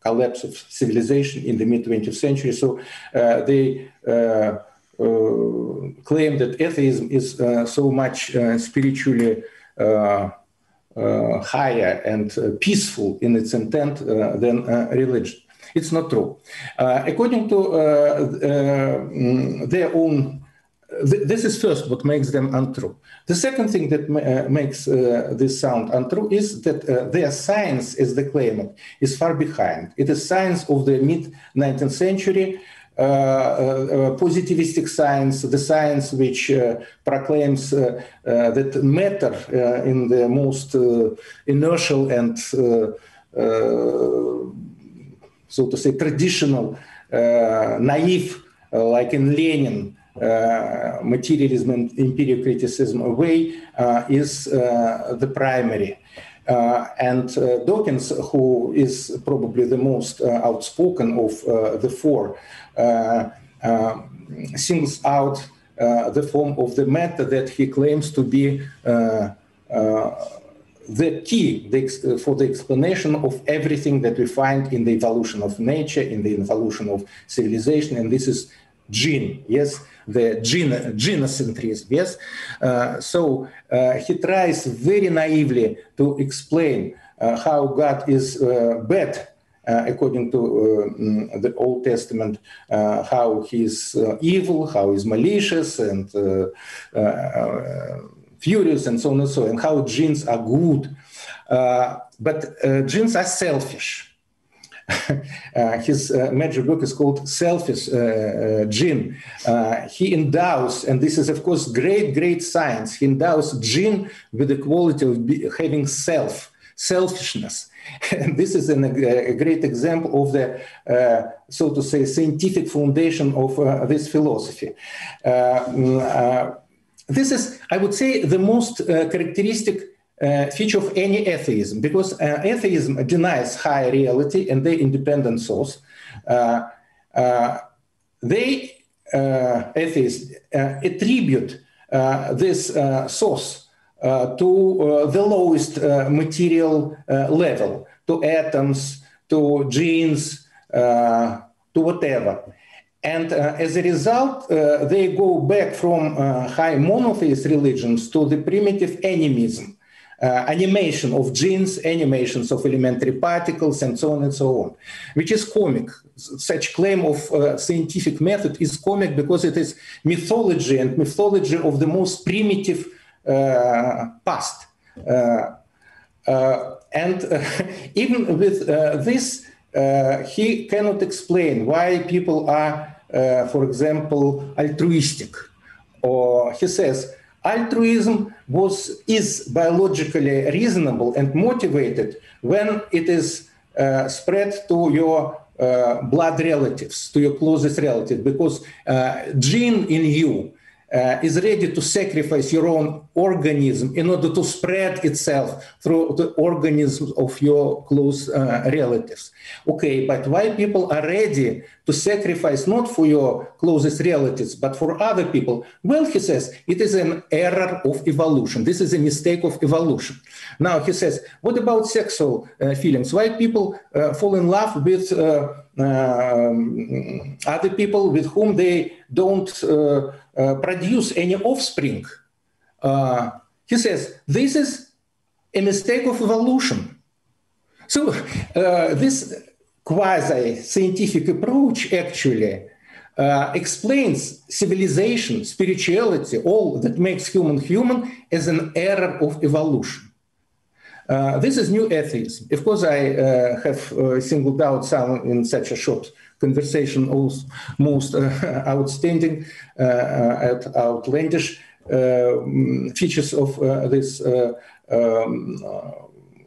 collapse of civilization in the mid 20th century. So they uh, claim that atheism is uh, so much uh, spiritually higher and peaceful in its intent than religion. It's not true. according to their own this is first what makes them untrue. The second thing that uh, makes uh, this sound untrue is that uh, their science, as they claim it, is far behind. It is science of the mid 19th century, Uh, uh, uh, positivistic science, the science which proclaims that matter in the most inertial and, so to say, traditional, naive, like in Lenin, uh, materialism and empirio-criticism away uh, is uh, the primary. and Dawkins, who is probably the most outspoken of the four, singles out the form of the matter that he claims to be the key for the explanation of everything that we find in the evolution of nature, in the evolution of civilization, and this is gene, yes, the gene, genocentrism, yes. Uh, so uh, he tries very naively to explain uh, how God is uh, bad. Uh, according to uh, the Old Testament, how he's evil, how he's malicious and furious, and so on and so on, and how genes are good. but genes are selfish uh, his uh, major book is called Selfish uh, Gene. he endows, and this is, of course, great, great science, he endows gene with the quality of be, having self, selfishness. And this is an, a great example of the, uh, so to say, scientific foundation of uh, this philosophy. Uh, mm, this is, I would say, the most characteristic uh, feature of any atheism, because uh, atheism denies high reality and the independent source. Uh, uh they, uh, atheists, uh, attribute this source to the lowest material level, to atoms, to genes, to whatever. And uh, as a result, uh, they go back from uh, high monotheist religions to the primitive animism, animation of genes, animations of elementary particles, and so on and so on, which is comic. Such claim of scientific method is comic because it is mythology and mythology of the most primitive past. Uh, uh, and uh, even with this, he cannot explain why people are, for example, altruistic. Or he says, altruism was is biologically reasonable and motivated when it is uh, spread to your uh, blood relatives, to your closest relative, because uh, gene in you uh, is ready to sacrifice your own organism in order to spread itself through the organisms of your close uh, relatives. Okay, but why people are ready to sacrifice not for your closest relatives, but for other people? Well, he says it is an error of evolution. This is a mistake of evolution. Now, he says, what about sexual uh, feelings? Why people uh, fall in love with uh, other people with whom they don't uh, uh, produce any offspring? he says, this is a mistake of evolution. So this quasi-scientific approach actually uh, explains civilization, spirituality, all that makes human human as an error of evolution. Uh, this is new atheism. Of course, I uh, have uh, singled out some in such a short conversation, most, most uh, outstanding, uh, outlandish features of this um,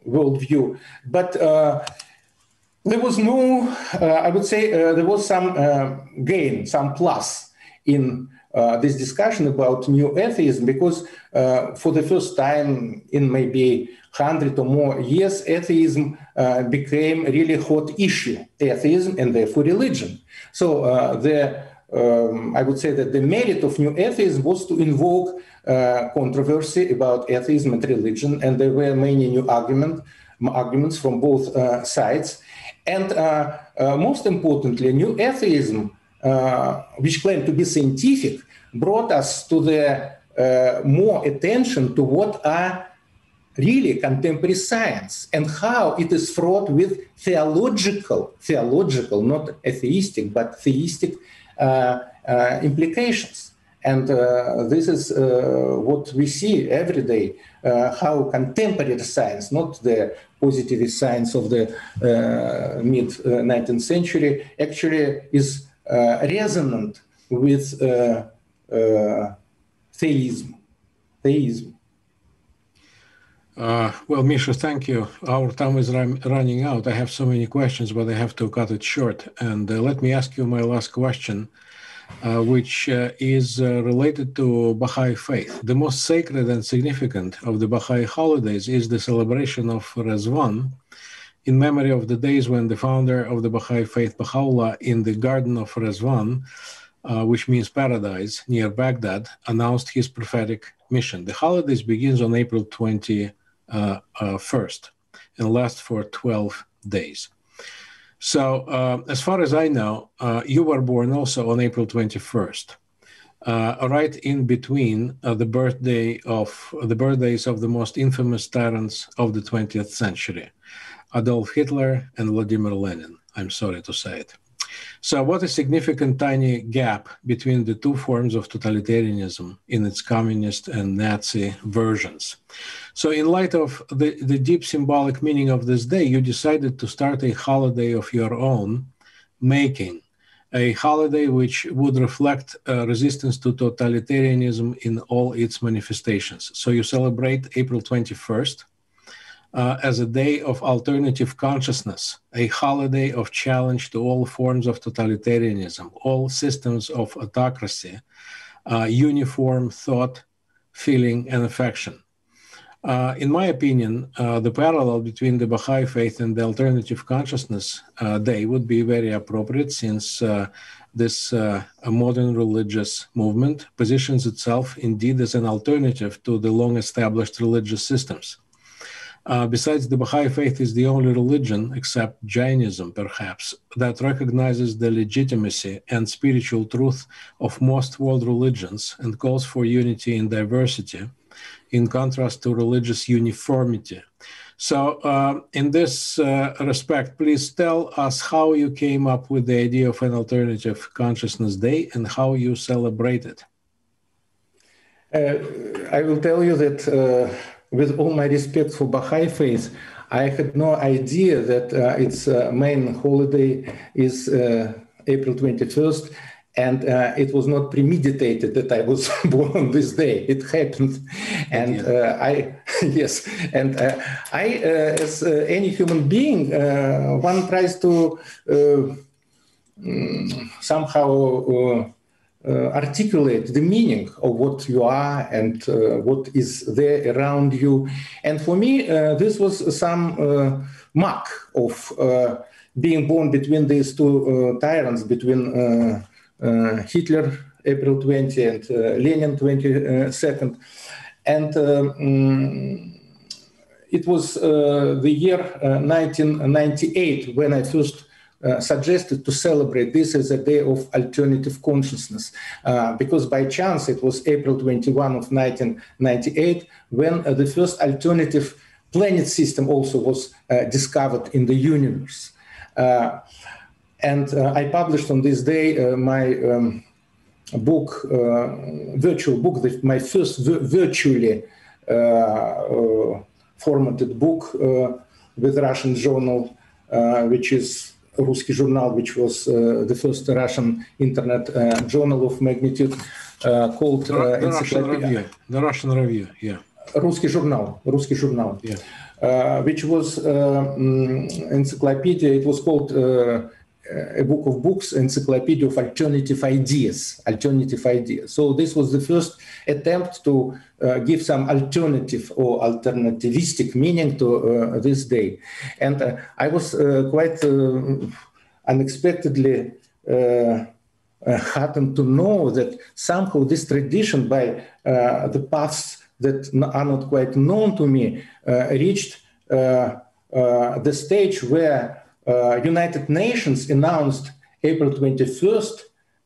worldview. But there was no, I would say, there was some gain, some plus in uh, this discussion about new atheism because uh, for the first time in maybe 100 or more years, atheism uh, became a really hot issue, atheism and therefore religion. So uh, the, um, I would say that the merit of new atheism was to invoke uh, controversy about atheism and religion, and there were many new argument, arguments from both uh, sides. And most importantly, new atheism, which claimed to be scientific, brought us to the more attention to what are really contemporary science and how it is fraught with theological, theological, not atheistic, but theistic uh, uh, implications. And uh, this is uh, what we see every day uh, how contemporary science, not the positivist science of the uh, mid 19th century, actually is resonant with theism. Theism. Uh, well, Misha, thank you. Our time is running out. I have so many questions, but I have to cut it short. And uh, let me ask you my last question, uh, which uh, is uh, related to Baha'i faith. The most sacred and significant of the Baha'i holidays is the celebration of Rezvan in memory of the days when the founder of the Baha'i faith, Baha'u'llah, in the garden of Rezvan, uh, which means paradise, near Baghdad, announced his prophetic mission. The holidays begins on April 20 1st and lasts for 12 days. So, uh, as far as I know, uh, you were born also on April 21st, uh, right in between uh, the birthday of the birthdays of the most infamous tyrants of the 20th century, Adolf Hitler and Vladimir Lenin. I'm sorry to say it. So, what a significant tiny gap between the two forms of totalitarianism in its communist and Nazi versions. So, in light of the, the deep symbolic meaning of this day, you decided to start a holiday of your own making, a holiday which would reflect uh, resistance to totalitarianism in all its manifestations. So, you celebrate April 21st uh, as a day of alternative consciousness, a holiday of challenge to all forms of totalitarianism, all systems of autocracy, uh, uniform thought, feeling, and affection. Uh, in my opinion, uh, the parallel between the Baha'i faith and the alternative consciousness uh, day would be very appropriate since uh, this modern religious movement positions itself indeed as an alternative to the long established religious systems. Uh, besides, the Baha'i faith is the only religion, except Jainism perhaps, that recognizes the legitimacy and spiritual truth of most world religions and calls for unity in diversity, in contrast to religious uniformity. So, uh, in this uh, respect, please tell us how you came up with the idea of an alternative consciousness day and how you celebrate it. Uh, I will tell you that uh, with all my respect for Baha'i faith, I had no idea that uh, its uh, main holiday is uh, April 21st, and uh, it was not premeditated that I was born on this day. It happened, and uh, I yes, and uh, I, as any human being, one tries to mm, somehow uh, articulate the meaning of what you are and uh, what is there around you. And for me, uh, this was some uh, mark of uh, being born between these two uh, tyrants, between Hitler, April 20, and Lenin, 22nd. And um, it was the year 1998 when I first uh, suggested to celebrate this as a day of alternative consciousness uh, because by chance it was April 21 of 1998 when uh, the first alternative planet system also was uh, discovered in the universe. Uh, and I published on this day my um, book, virtual book, my first virtually formatted book with Russian journal, which is Ruski Journal, which was uh, the first Russian internet uh, journal of magnitude, uh, called the, the Russian Review. The Russian Review, yeah. Русский журнал, русский журнал, yeah. uh, which was uh, encyclopedia. It was called uh, a book of books, encyclopedia of alternative ideas, alternative ideas. So this was the first attempt to uh, give some alternative or alternativistic meaning to uh, this day. And uh, I was uh, quite uh, unexpectedly uh, heartened to know that somehow this tradition by the paths that are not quite known to me reached the stage where United Nations announced April 21st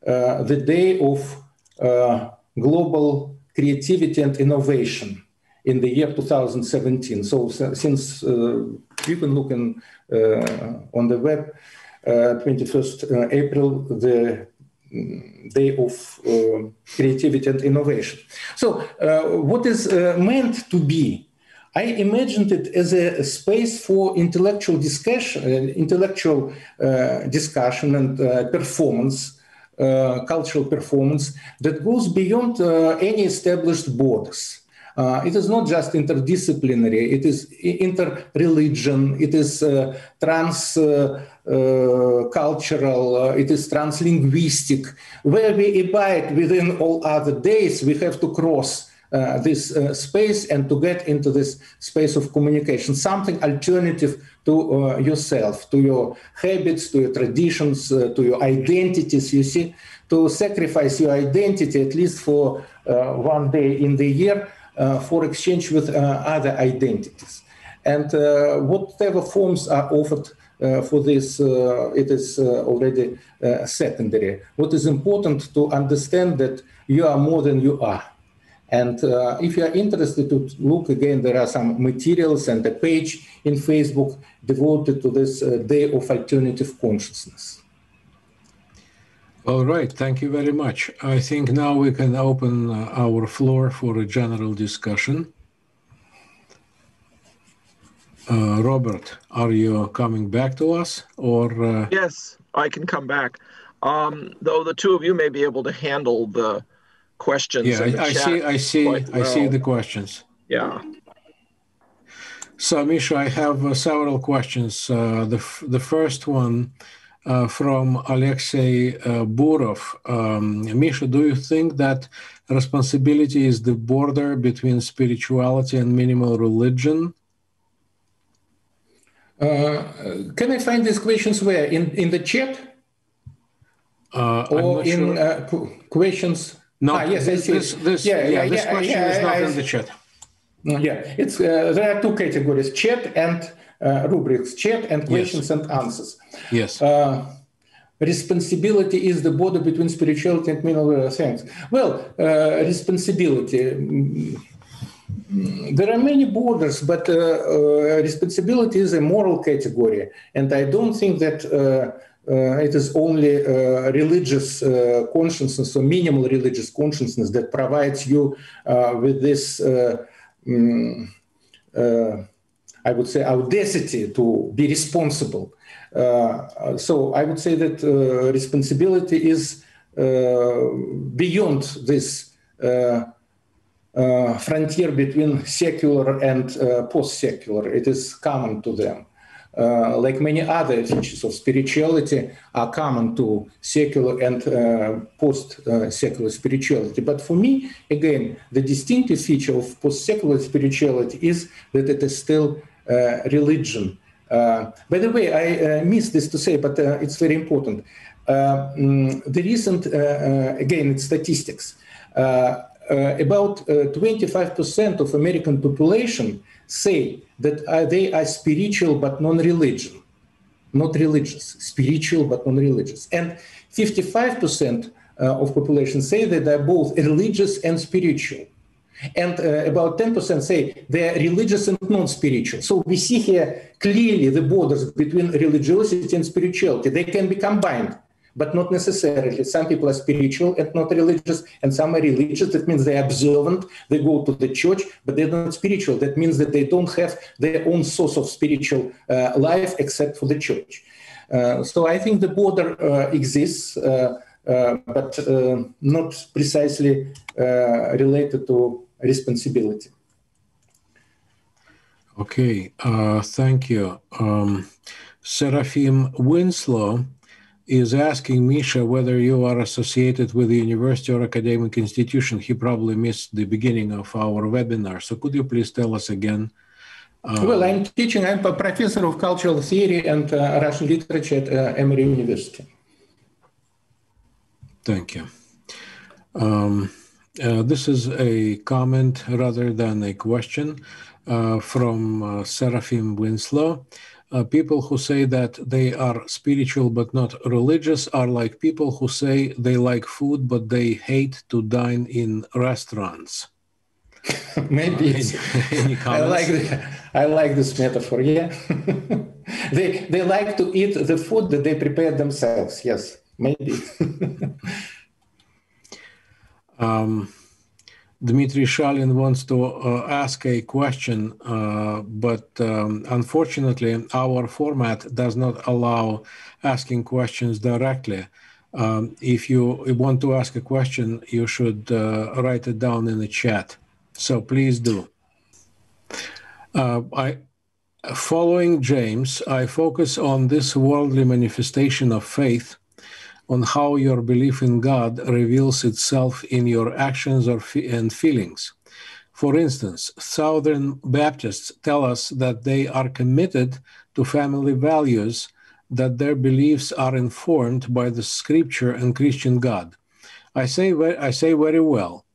uh, the day of uh, global creativity and innovation in the year 2017. So, since you can look in, on the web, 21st April, the mm, day of uh, creativity and innovation. So, uh, what is uh, meant to be I imagined it as a space for intellectual discussion, uh, intellectual uh, discussion and uh, performance, uh, cultural performance that goes beyond uh, any established borders. Uh, it is not just interdisciplinary, it is inter-religion, it is trans cultural, it is trans-linguistic. Where we abide within all other days, we have to cross this uh, space and to get into this space of communication, something alternative to uh, yourself, to your habits, to your traditions, uh, to your identities. You see, to sacrifice your identity at least for uh, one day in the year for exchange with other identities. And whatever forms are offered uh, for this, uh, it is uh, already secondary. What is important to understand that you are more than you are. And uh, if you are interested to look again, there are some materials and a page in Facebook devoted to this uh, Day of Alternative Consciousness. All right, thank you very much. I think now we can open uh, our floor for a general discussion. Uh, Robert, are you coming back to us or? Uh... Yes, I can come back. Um, though the two of you may be able to handle the questions. Yeah, I, I see. I see. Well. I see the questions. Yeah. So, Misha, I have uh, several questions. Uh, the the first one uh, from Alexei uh, Burov. Um, Misha, do you think that responsibility is the border between spirituality and minimal religion? Uh, can I find these questions where? In, in the chat? Uh, or in sure. uh, questions? No, ah, yes, see. This, this, yeah, yeah, this yeah, question yeah, is not I, in the chat. Yeah, it's uh, there are two categories: chat and uh, rubrics. Chat and questions yes. and answers. Yes. Uh, responsibility is the border between spirituality and minimal things. Well, responsibility there are many borders, but uh, uh, responsibility is a moral category, and I don't think that uh, it is only religious consciousness or minimal religious consciousness that provides you with this. Um, I would say audacity to be responsible. Uh, so I would say that uh, responsibility is uh, beyond this uh, frontier between secular and uh, post-secular. It is common to them. Uh, like many other features of spirituality are common to secular and uh, post-secular spirituality. But for me, again, the distinctive feature of post-secular spirituality is that it is still religion. By the way, I missed this to say, but it's very important. Mm, the recent, again, it's statistics. About 25% uh, of American population say that uh, they are spiritual but non-religion, not religious, spiritual but non-religious, and 55% of population say that they're both religious and spiritual and uh, about 10% say they're religious and non-spiritual. So we see here clearly the borders between religiosity and spirituality. They can be combined but not necessarily. Some people are spiritual and not religious, and some are religious. That means they're observant, they go to the church, but they're not spiritual. That means that they don't have their own source of spiritual uh, life except for the church. Uh, so I think the border uh, exists, uh, uh, but uh, not precisely related to responsibility. Okay, thank you. Um, Seraphim Winslow is asking Misha whether you are associated with the university or academic institution. He probably missed the beginning of our webinar. So could you please tell us again? Uh, well, I'm teaching, I'm a professor of cultural theory and uh, Russian literature at uh, Emory University. Thank you. Um, uh, this is a comment rather than a question uh, from uh, Seraphim Winslow uh, people who say that they are spiritual but not religious are like people who say they like food but they hate to dine in restaurants. Maybe any, any I like the, I like this metaphor. Yeah, they they like to eat the food that they prepare themselves. Yes, maybe. um, Dmitry Shalin wants to uh, ask a question, uh, but um, unfortunately, our format does not allow asking questions directly. Um, if you want to ask a question, you should uh, write it down in the chat. So please do. Uh, I, following James, I focus on this worldly manifestation of faith on how your belief in God reveals itself in your actions or and feelings. For instance, Southern Baptists tell us that they are committed to family values, that their beliefs are informed by the scripture and Christian God. I say, I say very well.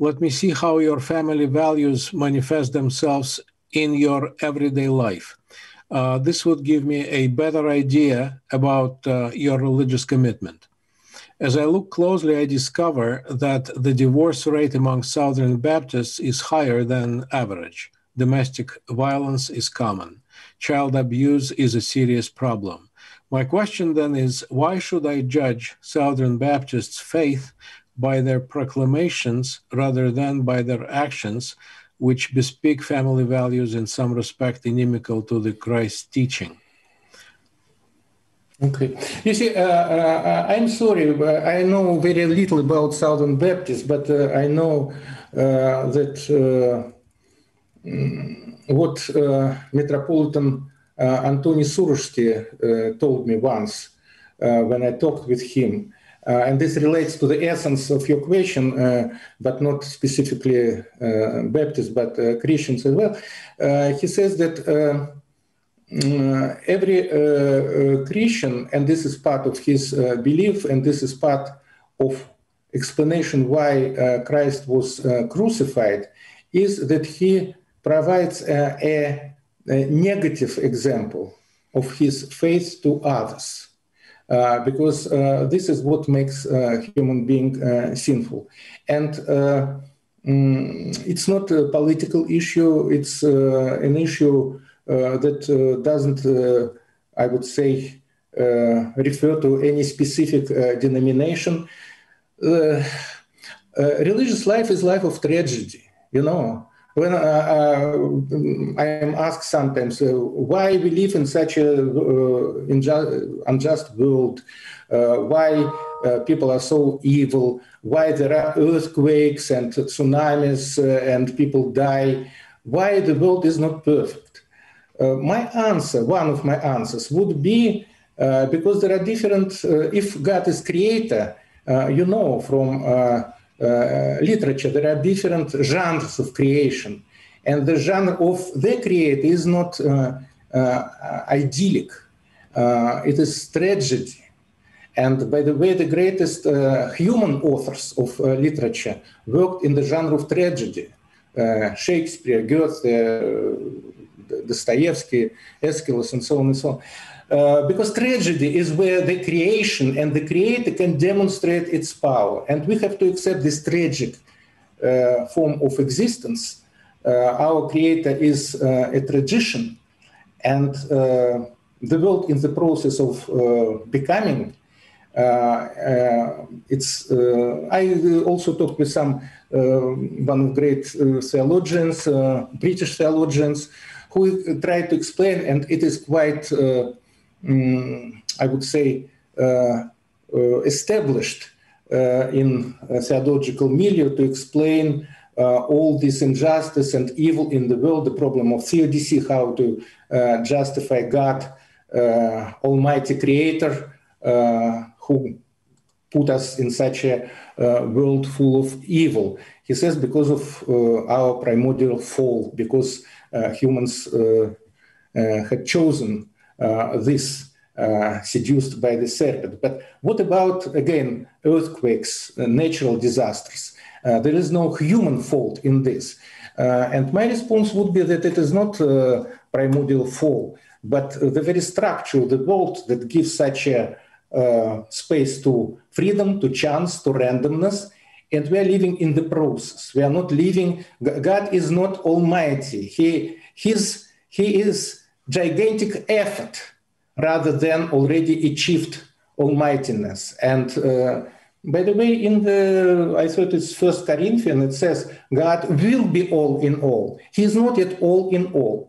Let me see how your family values manifest themselves in your everyday life. Uh, this would give me a better idea about uh, your religious commitment. As I look closely, I discover that the divorce rate among Southern Baptists is higher than average. Domestic violence is common. Child abuse is a serious problem. My question then is why should I judge Southern Baptists' faith by their proclamations rather than by their actions, which bespeak family values in some respect inimical to the Christ teaching? Okay. You see, uh, uh, I'm sorry, I know very little about Southern Baptists, but uh, I know uh, that uh, mm, what uh, Metropolitan Antoni Surozhsky told me once when I talked with him, Uh, and this relates to the essence of your question, uh, but not specifically uh, Baptists, but Christians as well. he says that uh, mm, every uh, uh, Christian, and this is part of his belief, and this is part of explanation why Christ was crucified, is that he provides a, a negative example of his faith to others. Uh, because uh, this is what makes a human being uh, sinful. And mm, it's not a political issue, it's an issue uh, that uh, doesn't, uh, I would say, refer to any specific denomination. religious life is life of tragedy, you know when uh, uh, I am asked sometimes uh, why we live in such a unjust world, why people are so evil, why there are earthquakes and tsunamis and people die, why the world is not perfect. Uh, my answer, one of my answers, would be uh, because there are different, uh, if God is creator, you know from literature, there are different genres of creation. And the genre of the creator is not idyllic, it is tragedy. And by the way, the greatest uh, human authors of uh, literature worked in the genre of tragedy. Uh, Shakespeare, Goethe, Dostoevsky, Aeschylus, and so on and so on. Uh, because tragedy is where the creation and the creator can demonstrate its power. And we have to accept this tragic uh, form of existence. Uh, our creator is uh, a tradition, and uh, the world in the process of becoming. it's. I also talked with some one of great theologians, British theologians, who tried to explain, and it is quite, um, I would say, uh, uh, established in theological milieu to explain uh, all this injustice and evil in the world, the problem of theodicy, how to uh, justify God, uh, Almighty Creator, who put us in such a world full of evil. He says because of our primordial fall, because uh, humans uh, uh, had chosen Uh, this, uh, seduced by the serpent. But what about, again, earthquakes, uh, natural disasters? there is no human fault in this. and my response would be that it is not primordial fall, but the very structure of the world that gives such a uh, space to freedom, to chance, to randomness, and we are living in the process we are not living god is not almighty he he's he is gigantic effort rather than already achieved almightiness and uh, by the way in the i thought it's first corinthians it says god will be all in all he is not yet all in all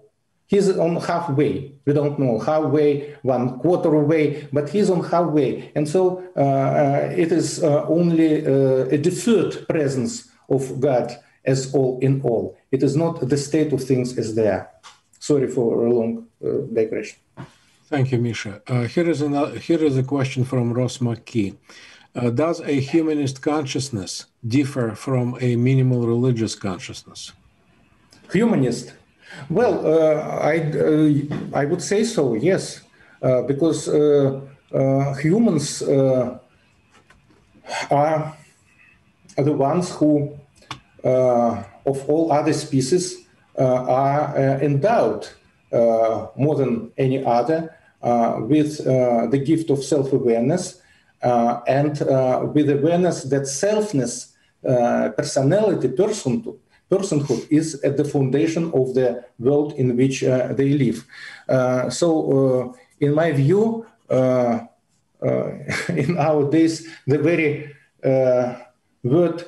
he's on halfway. We don't know halfway, one quarter away, but he's on halfway. And so uh, uh, it is uh, only uh, a deferred presence of God as all in all. It is not the state of things as they are. Sorry for a long uh, digression. Thank you, Misha. Uh, here, is another, here is a question from Ross McKee. does a humanist consciousness differ from a minimal religious consciousness? Humanist? Well, uh, I, uh, I would say so, yes, uh, because humans are, are the ones who of all other species Uh, are uh, endowed uh, more than any other with the gift of self-awareness and with awareness that selfness, personality, personhood, personhood is at the foundation of the world in which uh, they live. Uh, so, uh, in my view, in our days, the very word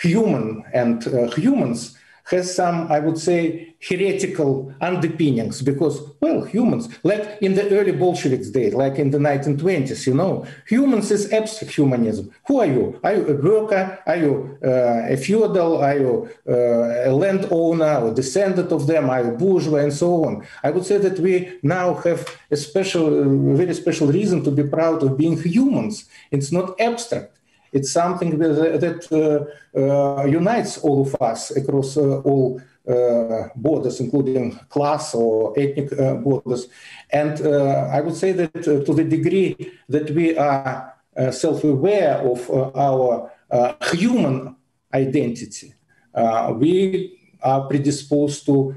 human and humans has some, I would say, heretical underpinnings because, well, humans, like in the early Bolsheviks days, like in the 1920s, you know, humans is abstract humanism. Who are you? Are you a worker? Are you uh, a feudal? Are you uh, a landowner or descendant of them? Are you bourgeois and so on? I would say that we now have a special, very special reason to be proud of being humans. It's not abstract. It's something that uh, uh, unites all of us across uh, all borders, including class or ethnic borders. And I would say that to the degree that we are self-aware of our human identity, we are predisposed to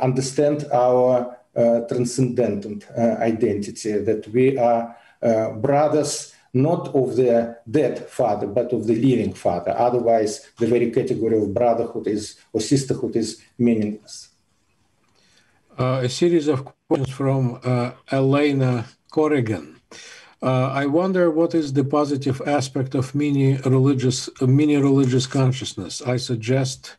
understand our uh, transcendent uh, identity, that we are uh, brothers not of the dead father, but of the living father. Otherwise, the very category of brotherhood is or sisterhood is meaningless. Uh, a series of questions from uh, Elena Corrigan. Uh, I wonder what is the positive aspect of mini religious uh, mini religious consciousness. I suggest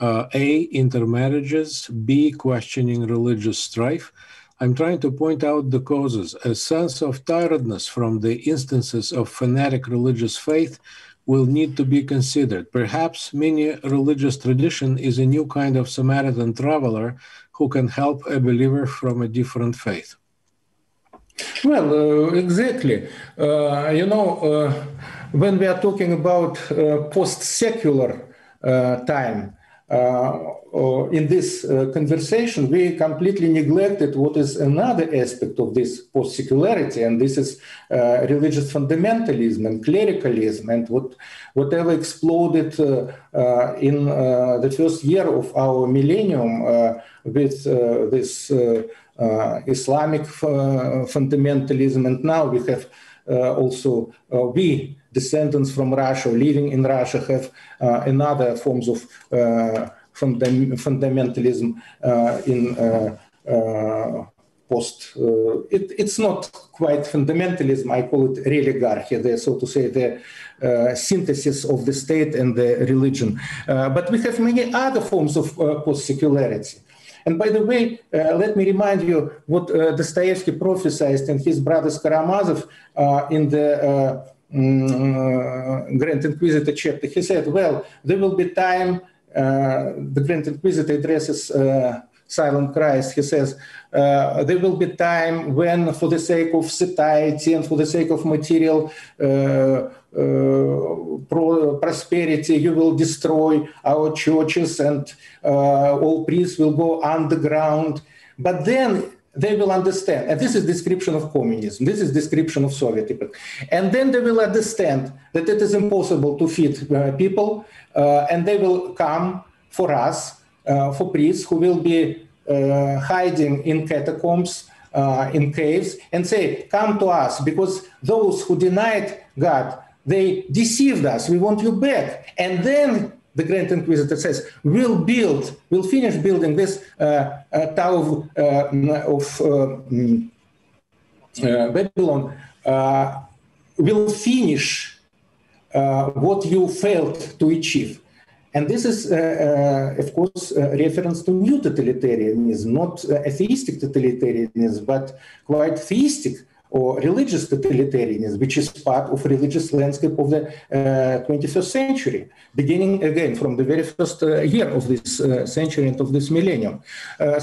uh, A. Intermarriages, B. Questioning religious strife, I'm trying to point out the causes. A sense of tiredness from the instances of fanatic religious faith will need to be considered. Perhaps mini religious tradition is a new kind of Samaritan traveler who can help a believer from a different faith. Well, uh, exactly. Uh, you know, uh, when we are talking about uh, post secular uh, time, Uh, in this uh, conversation, we completely neglected what is another aspect of this post secularity, and this is uh, religious fundamentalism and clericalism, and what, whatever exploded uh, in the first year of our millennium with this Islamic fundamentalism, and now we have also we descendants from Russia or living in Russia have uh, another forms of uh, fundam- fundamentalism uh, in post. It, it's not quite fundamentalism. I call it religarchy, the, so to say, the uh, synthesis of the state and the religion. Uh, but we have many other forms of uh, post secularity. And by the way, let me remind you what Dostoevsky prophesied and his brothers Karamazov in the Mm, Grand Inquisitor chapter, he said, well, there will be time, uh, the Grand Inquisitor addresses uh, silent Christ, he says, uh, there will be time when, for the sake of satiety and for the sake of material uh, uh, pro- prosperity, you will destroy our churches and all priests will go underground. But then they will understand. And this is description of communism. This is description of soviet people. and then they will understand that it is impossible to feed uh, people uh, and they will come for us uh, for priests who will be uh, hiding in catacombs uh, in caves and say come to us because those who denied god they deceived us. We want you back. And then the Grand Inquisitor says, we'll build, we'll finish building this uh, uh, Tower uh, of mm, Babylon, will finish what you failed to achieve. And this is, uh, uh, of course, a reference to new totalitarianism, not uh, atheistic totalitarianism, but quite theistic or religious totalitarianism, which is part of religious landscape of the uh, 21st century, beginning again from the very first uh, year of this uh, century and of this millennium.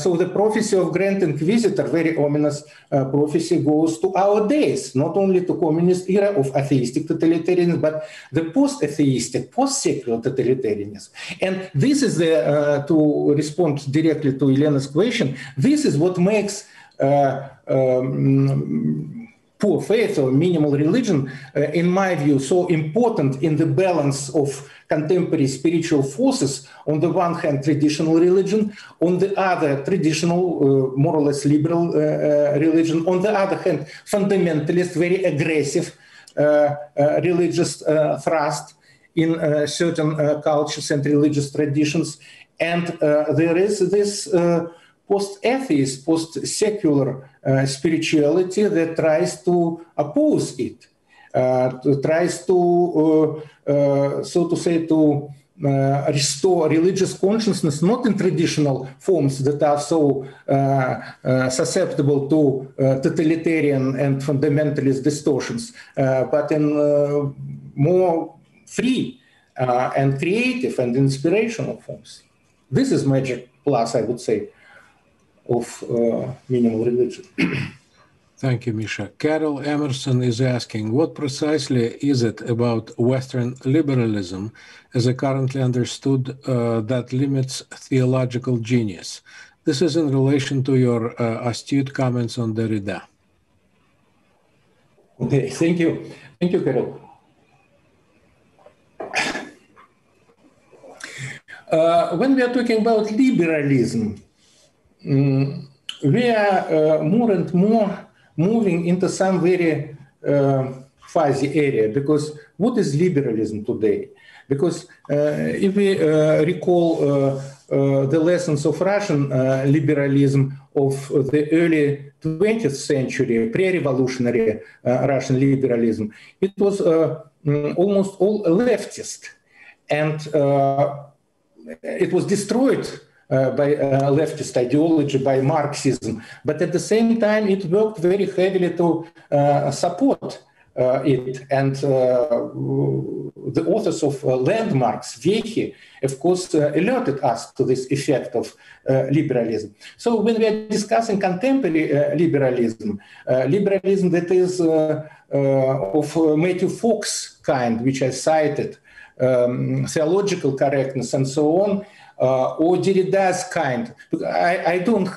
So the prophecy of Grand Inquisitor, very ominous prophecy, goes to our days, not only to communist era of atheistic totalitarianism, but the post-atheistic, post-secular totalitarianism. And this is the, to respond directly to Elena's question, this is what makes um, poor faith or minimal religion, uh, in my view, so important in the balance of contemporary spiritual forces. On the one hand, traditional religion, on the other, traditional, uh, more or less liberal uh, uh religion, on the other hand, fundamentalist, very aggressive uh, uh, religious thrust in certain cultures and religious traditions. And there is this post-atheist, post-secular uh, spirituality that tries to oppose it, uh, to, tries to, uh, uh so to say, to uh, restore religious consciousness not in traditional forms that are so uh, susceptible to totalitarian and fundamentalist distortions, but in more free and creative and inspirational forms. This is magic plus, I would say of uh, minimal religion. Thank you, Misha. Caryl Emerson is asking, what precisely is it about Western liberalism, as I currently understood, uh, that limits theological genius? This is in relation to your uh, astute comments on Derrida. Okay, thank you. Thank you, Caryl. Uh, when we are talking about liberalism, Mm, we are uh, more and more moving into some very uh, fuzzy area because what is liberalism today? Because uh, if we recall the lessons of Russian liberalism of the early 20th century, pre-revolutionary Russian liberalism, it was mm, almost all leftist, and it was destroyed uh, by uh, leftist ideology, by Marxism. But at the same time, it worked very heavily to uh, support uh, it. And uh, the authors of Landmarks, Vekhi, of course, alerted us to this effect of liberalism. So when we are discussing contemporary liberalism, liberalism that is of Matthew Fox kind, which I cited, um, theological correctness and so on, uh, or Derrida's kind. I, I don't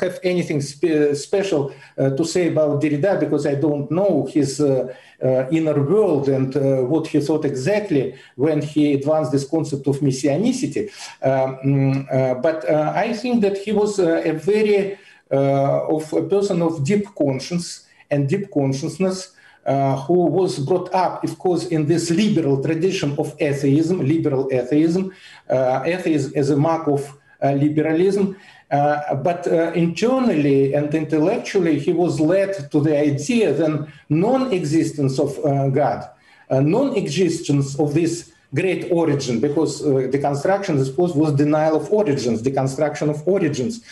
have anything spe- special uh, to say about Derrida because I don't know his uh, uh inner world and uh, what he thought exactly when he advanced this concept of messianicity. Um, uh, but I think that he was a very of a person of deep conscience and deep consciousness. Uh, who was brought up, of course, in this liberal tradition of atheism, liberal atheism, uh, atheism as a mark of uh, liberalism. Uh, but uh, internally and intellectually, he was led to the idea that non-existence of uh, God, non-existence of this great origin, because deconstruction, I suppose, was denial of origins, the construction of origins.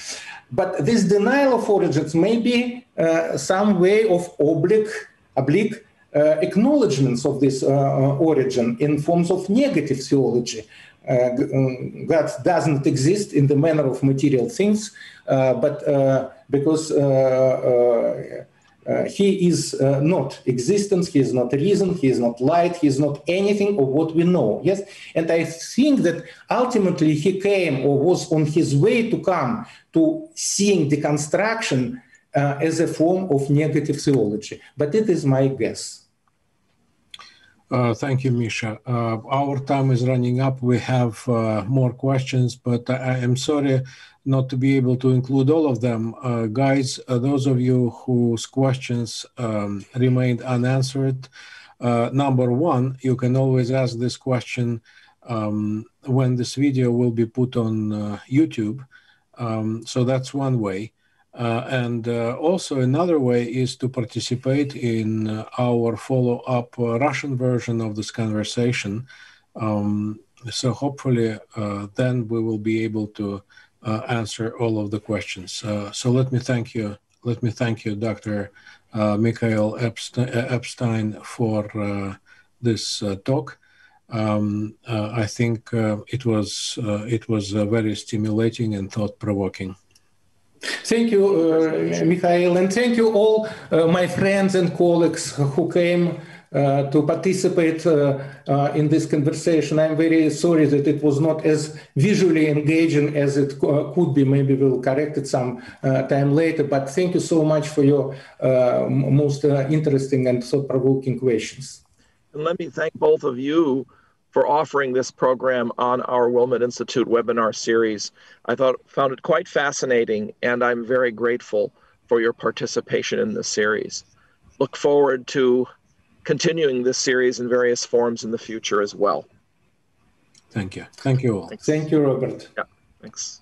But this denial of origins may be some way of oblique oblique uh, acknowledgements of this uh, uh, origin in forms of negative theology. Um, God doesn't exist in the manner of material things, but because uh, he is uh, not existence, he is not reason, he is not light, he is not anything of what we know. Yes, and I think that ultimately he came or was on his way to come to seeing deconstruction uh, as a form of negative theology. But it is my guess. Uh, thank you, Misha. Uh, our time is running up. We have uh, more questions, but I am sorry not to be able to include all of them. Uh, guys, uh, those of you whose questions um, remained unanswered, number one, you can always ask this question um, when this video will be put on YouTube. Um, so that's one way. Uh, and uh, also another way is to participate in uh, our follow-up Russian version of this conversation. Um, so hopefully then we will be able to answer all of the questions. so let me thank you. Let me thank you, Dr. Mikhail Epstein, for this talk. Um, uh, I think uh, it was uh, it was very stimulating and thought provoking. Thank you, uh, Mikhail, and thank you all uh, my friends and colleagues who came uh, uh, to participate uh, uh, in this conversation. I'm very sorry that it was not as visually engaging as it could be. Maybe we'll correct it some time later. But thank you so much for your most interesting and thought-provoking questions. And let me thank both of you for offering this program on our Wilmette Institute webinar series. I thought found it quite fascinating, and I'm very grateful for your participation in this series. Look forward to continuing this series in various forms in the future as well. Thank you. Thank you all. Thanks. Thank you, Robert. Yeah, thanks.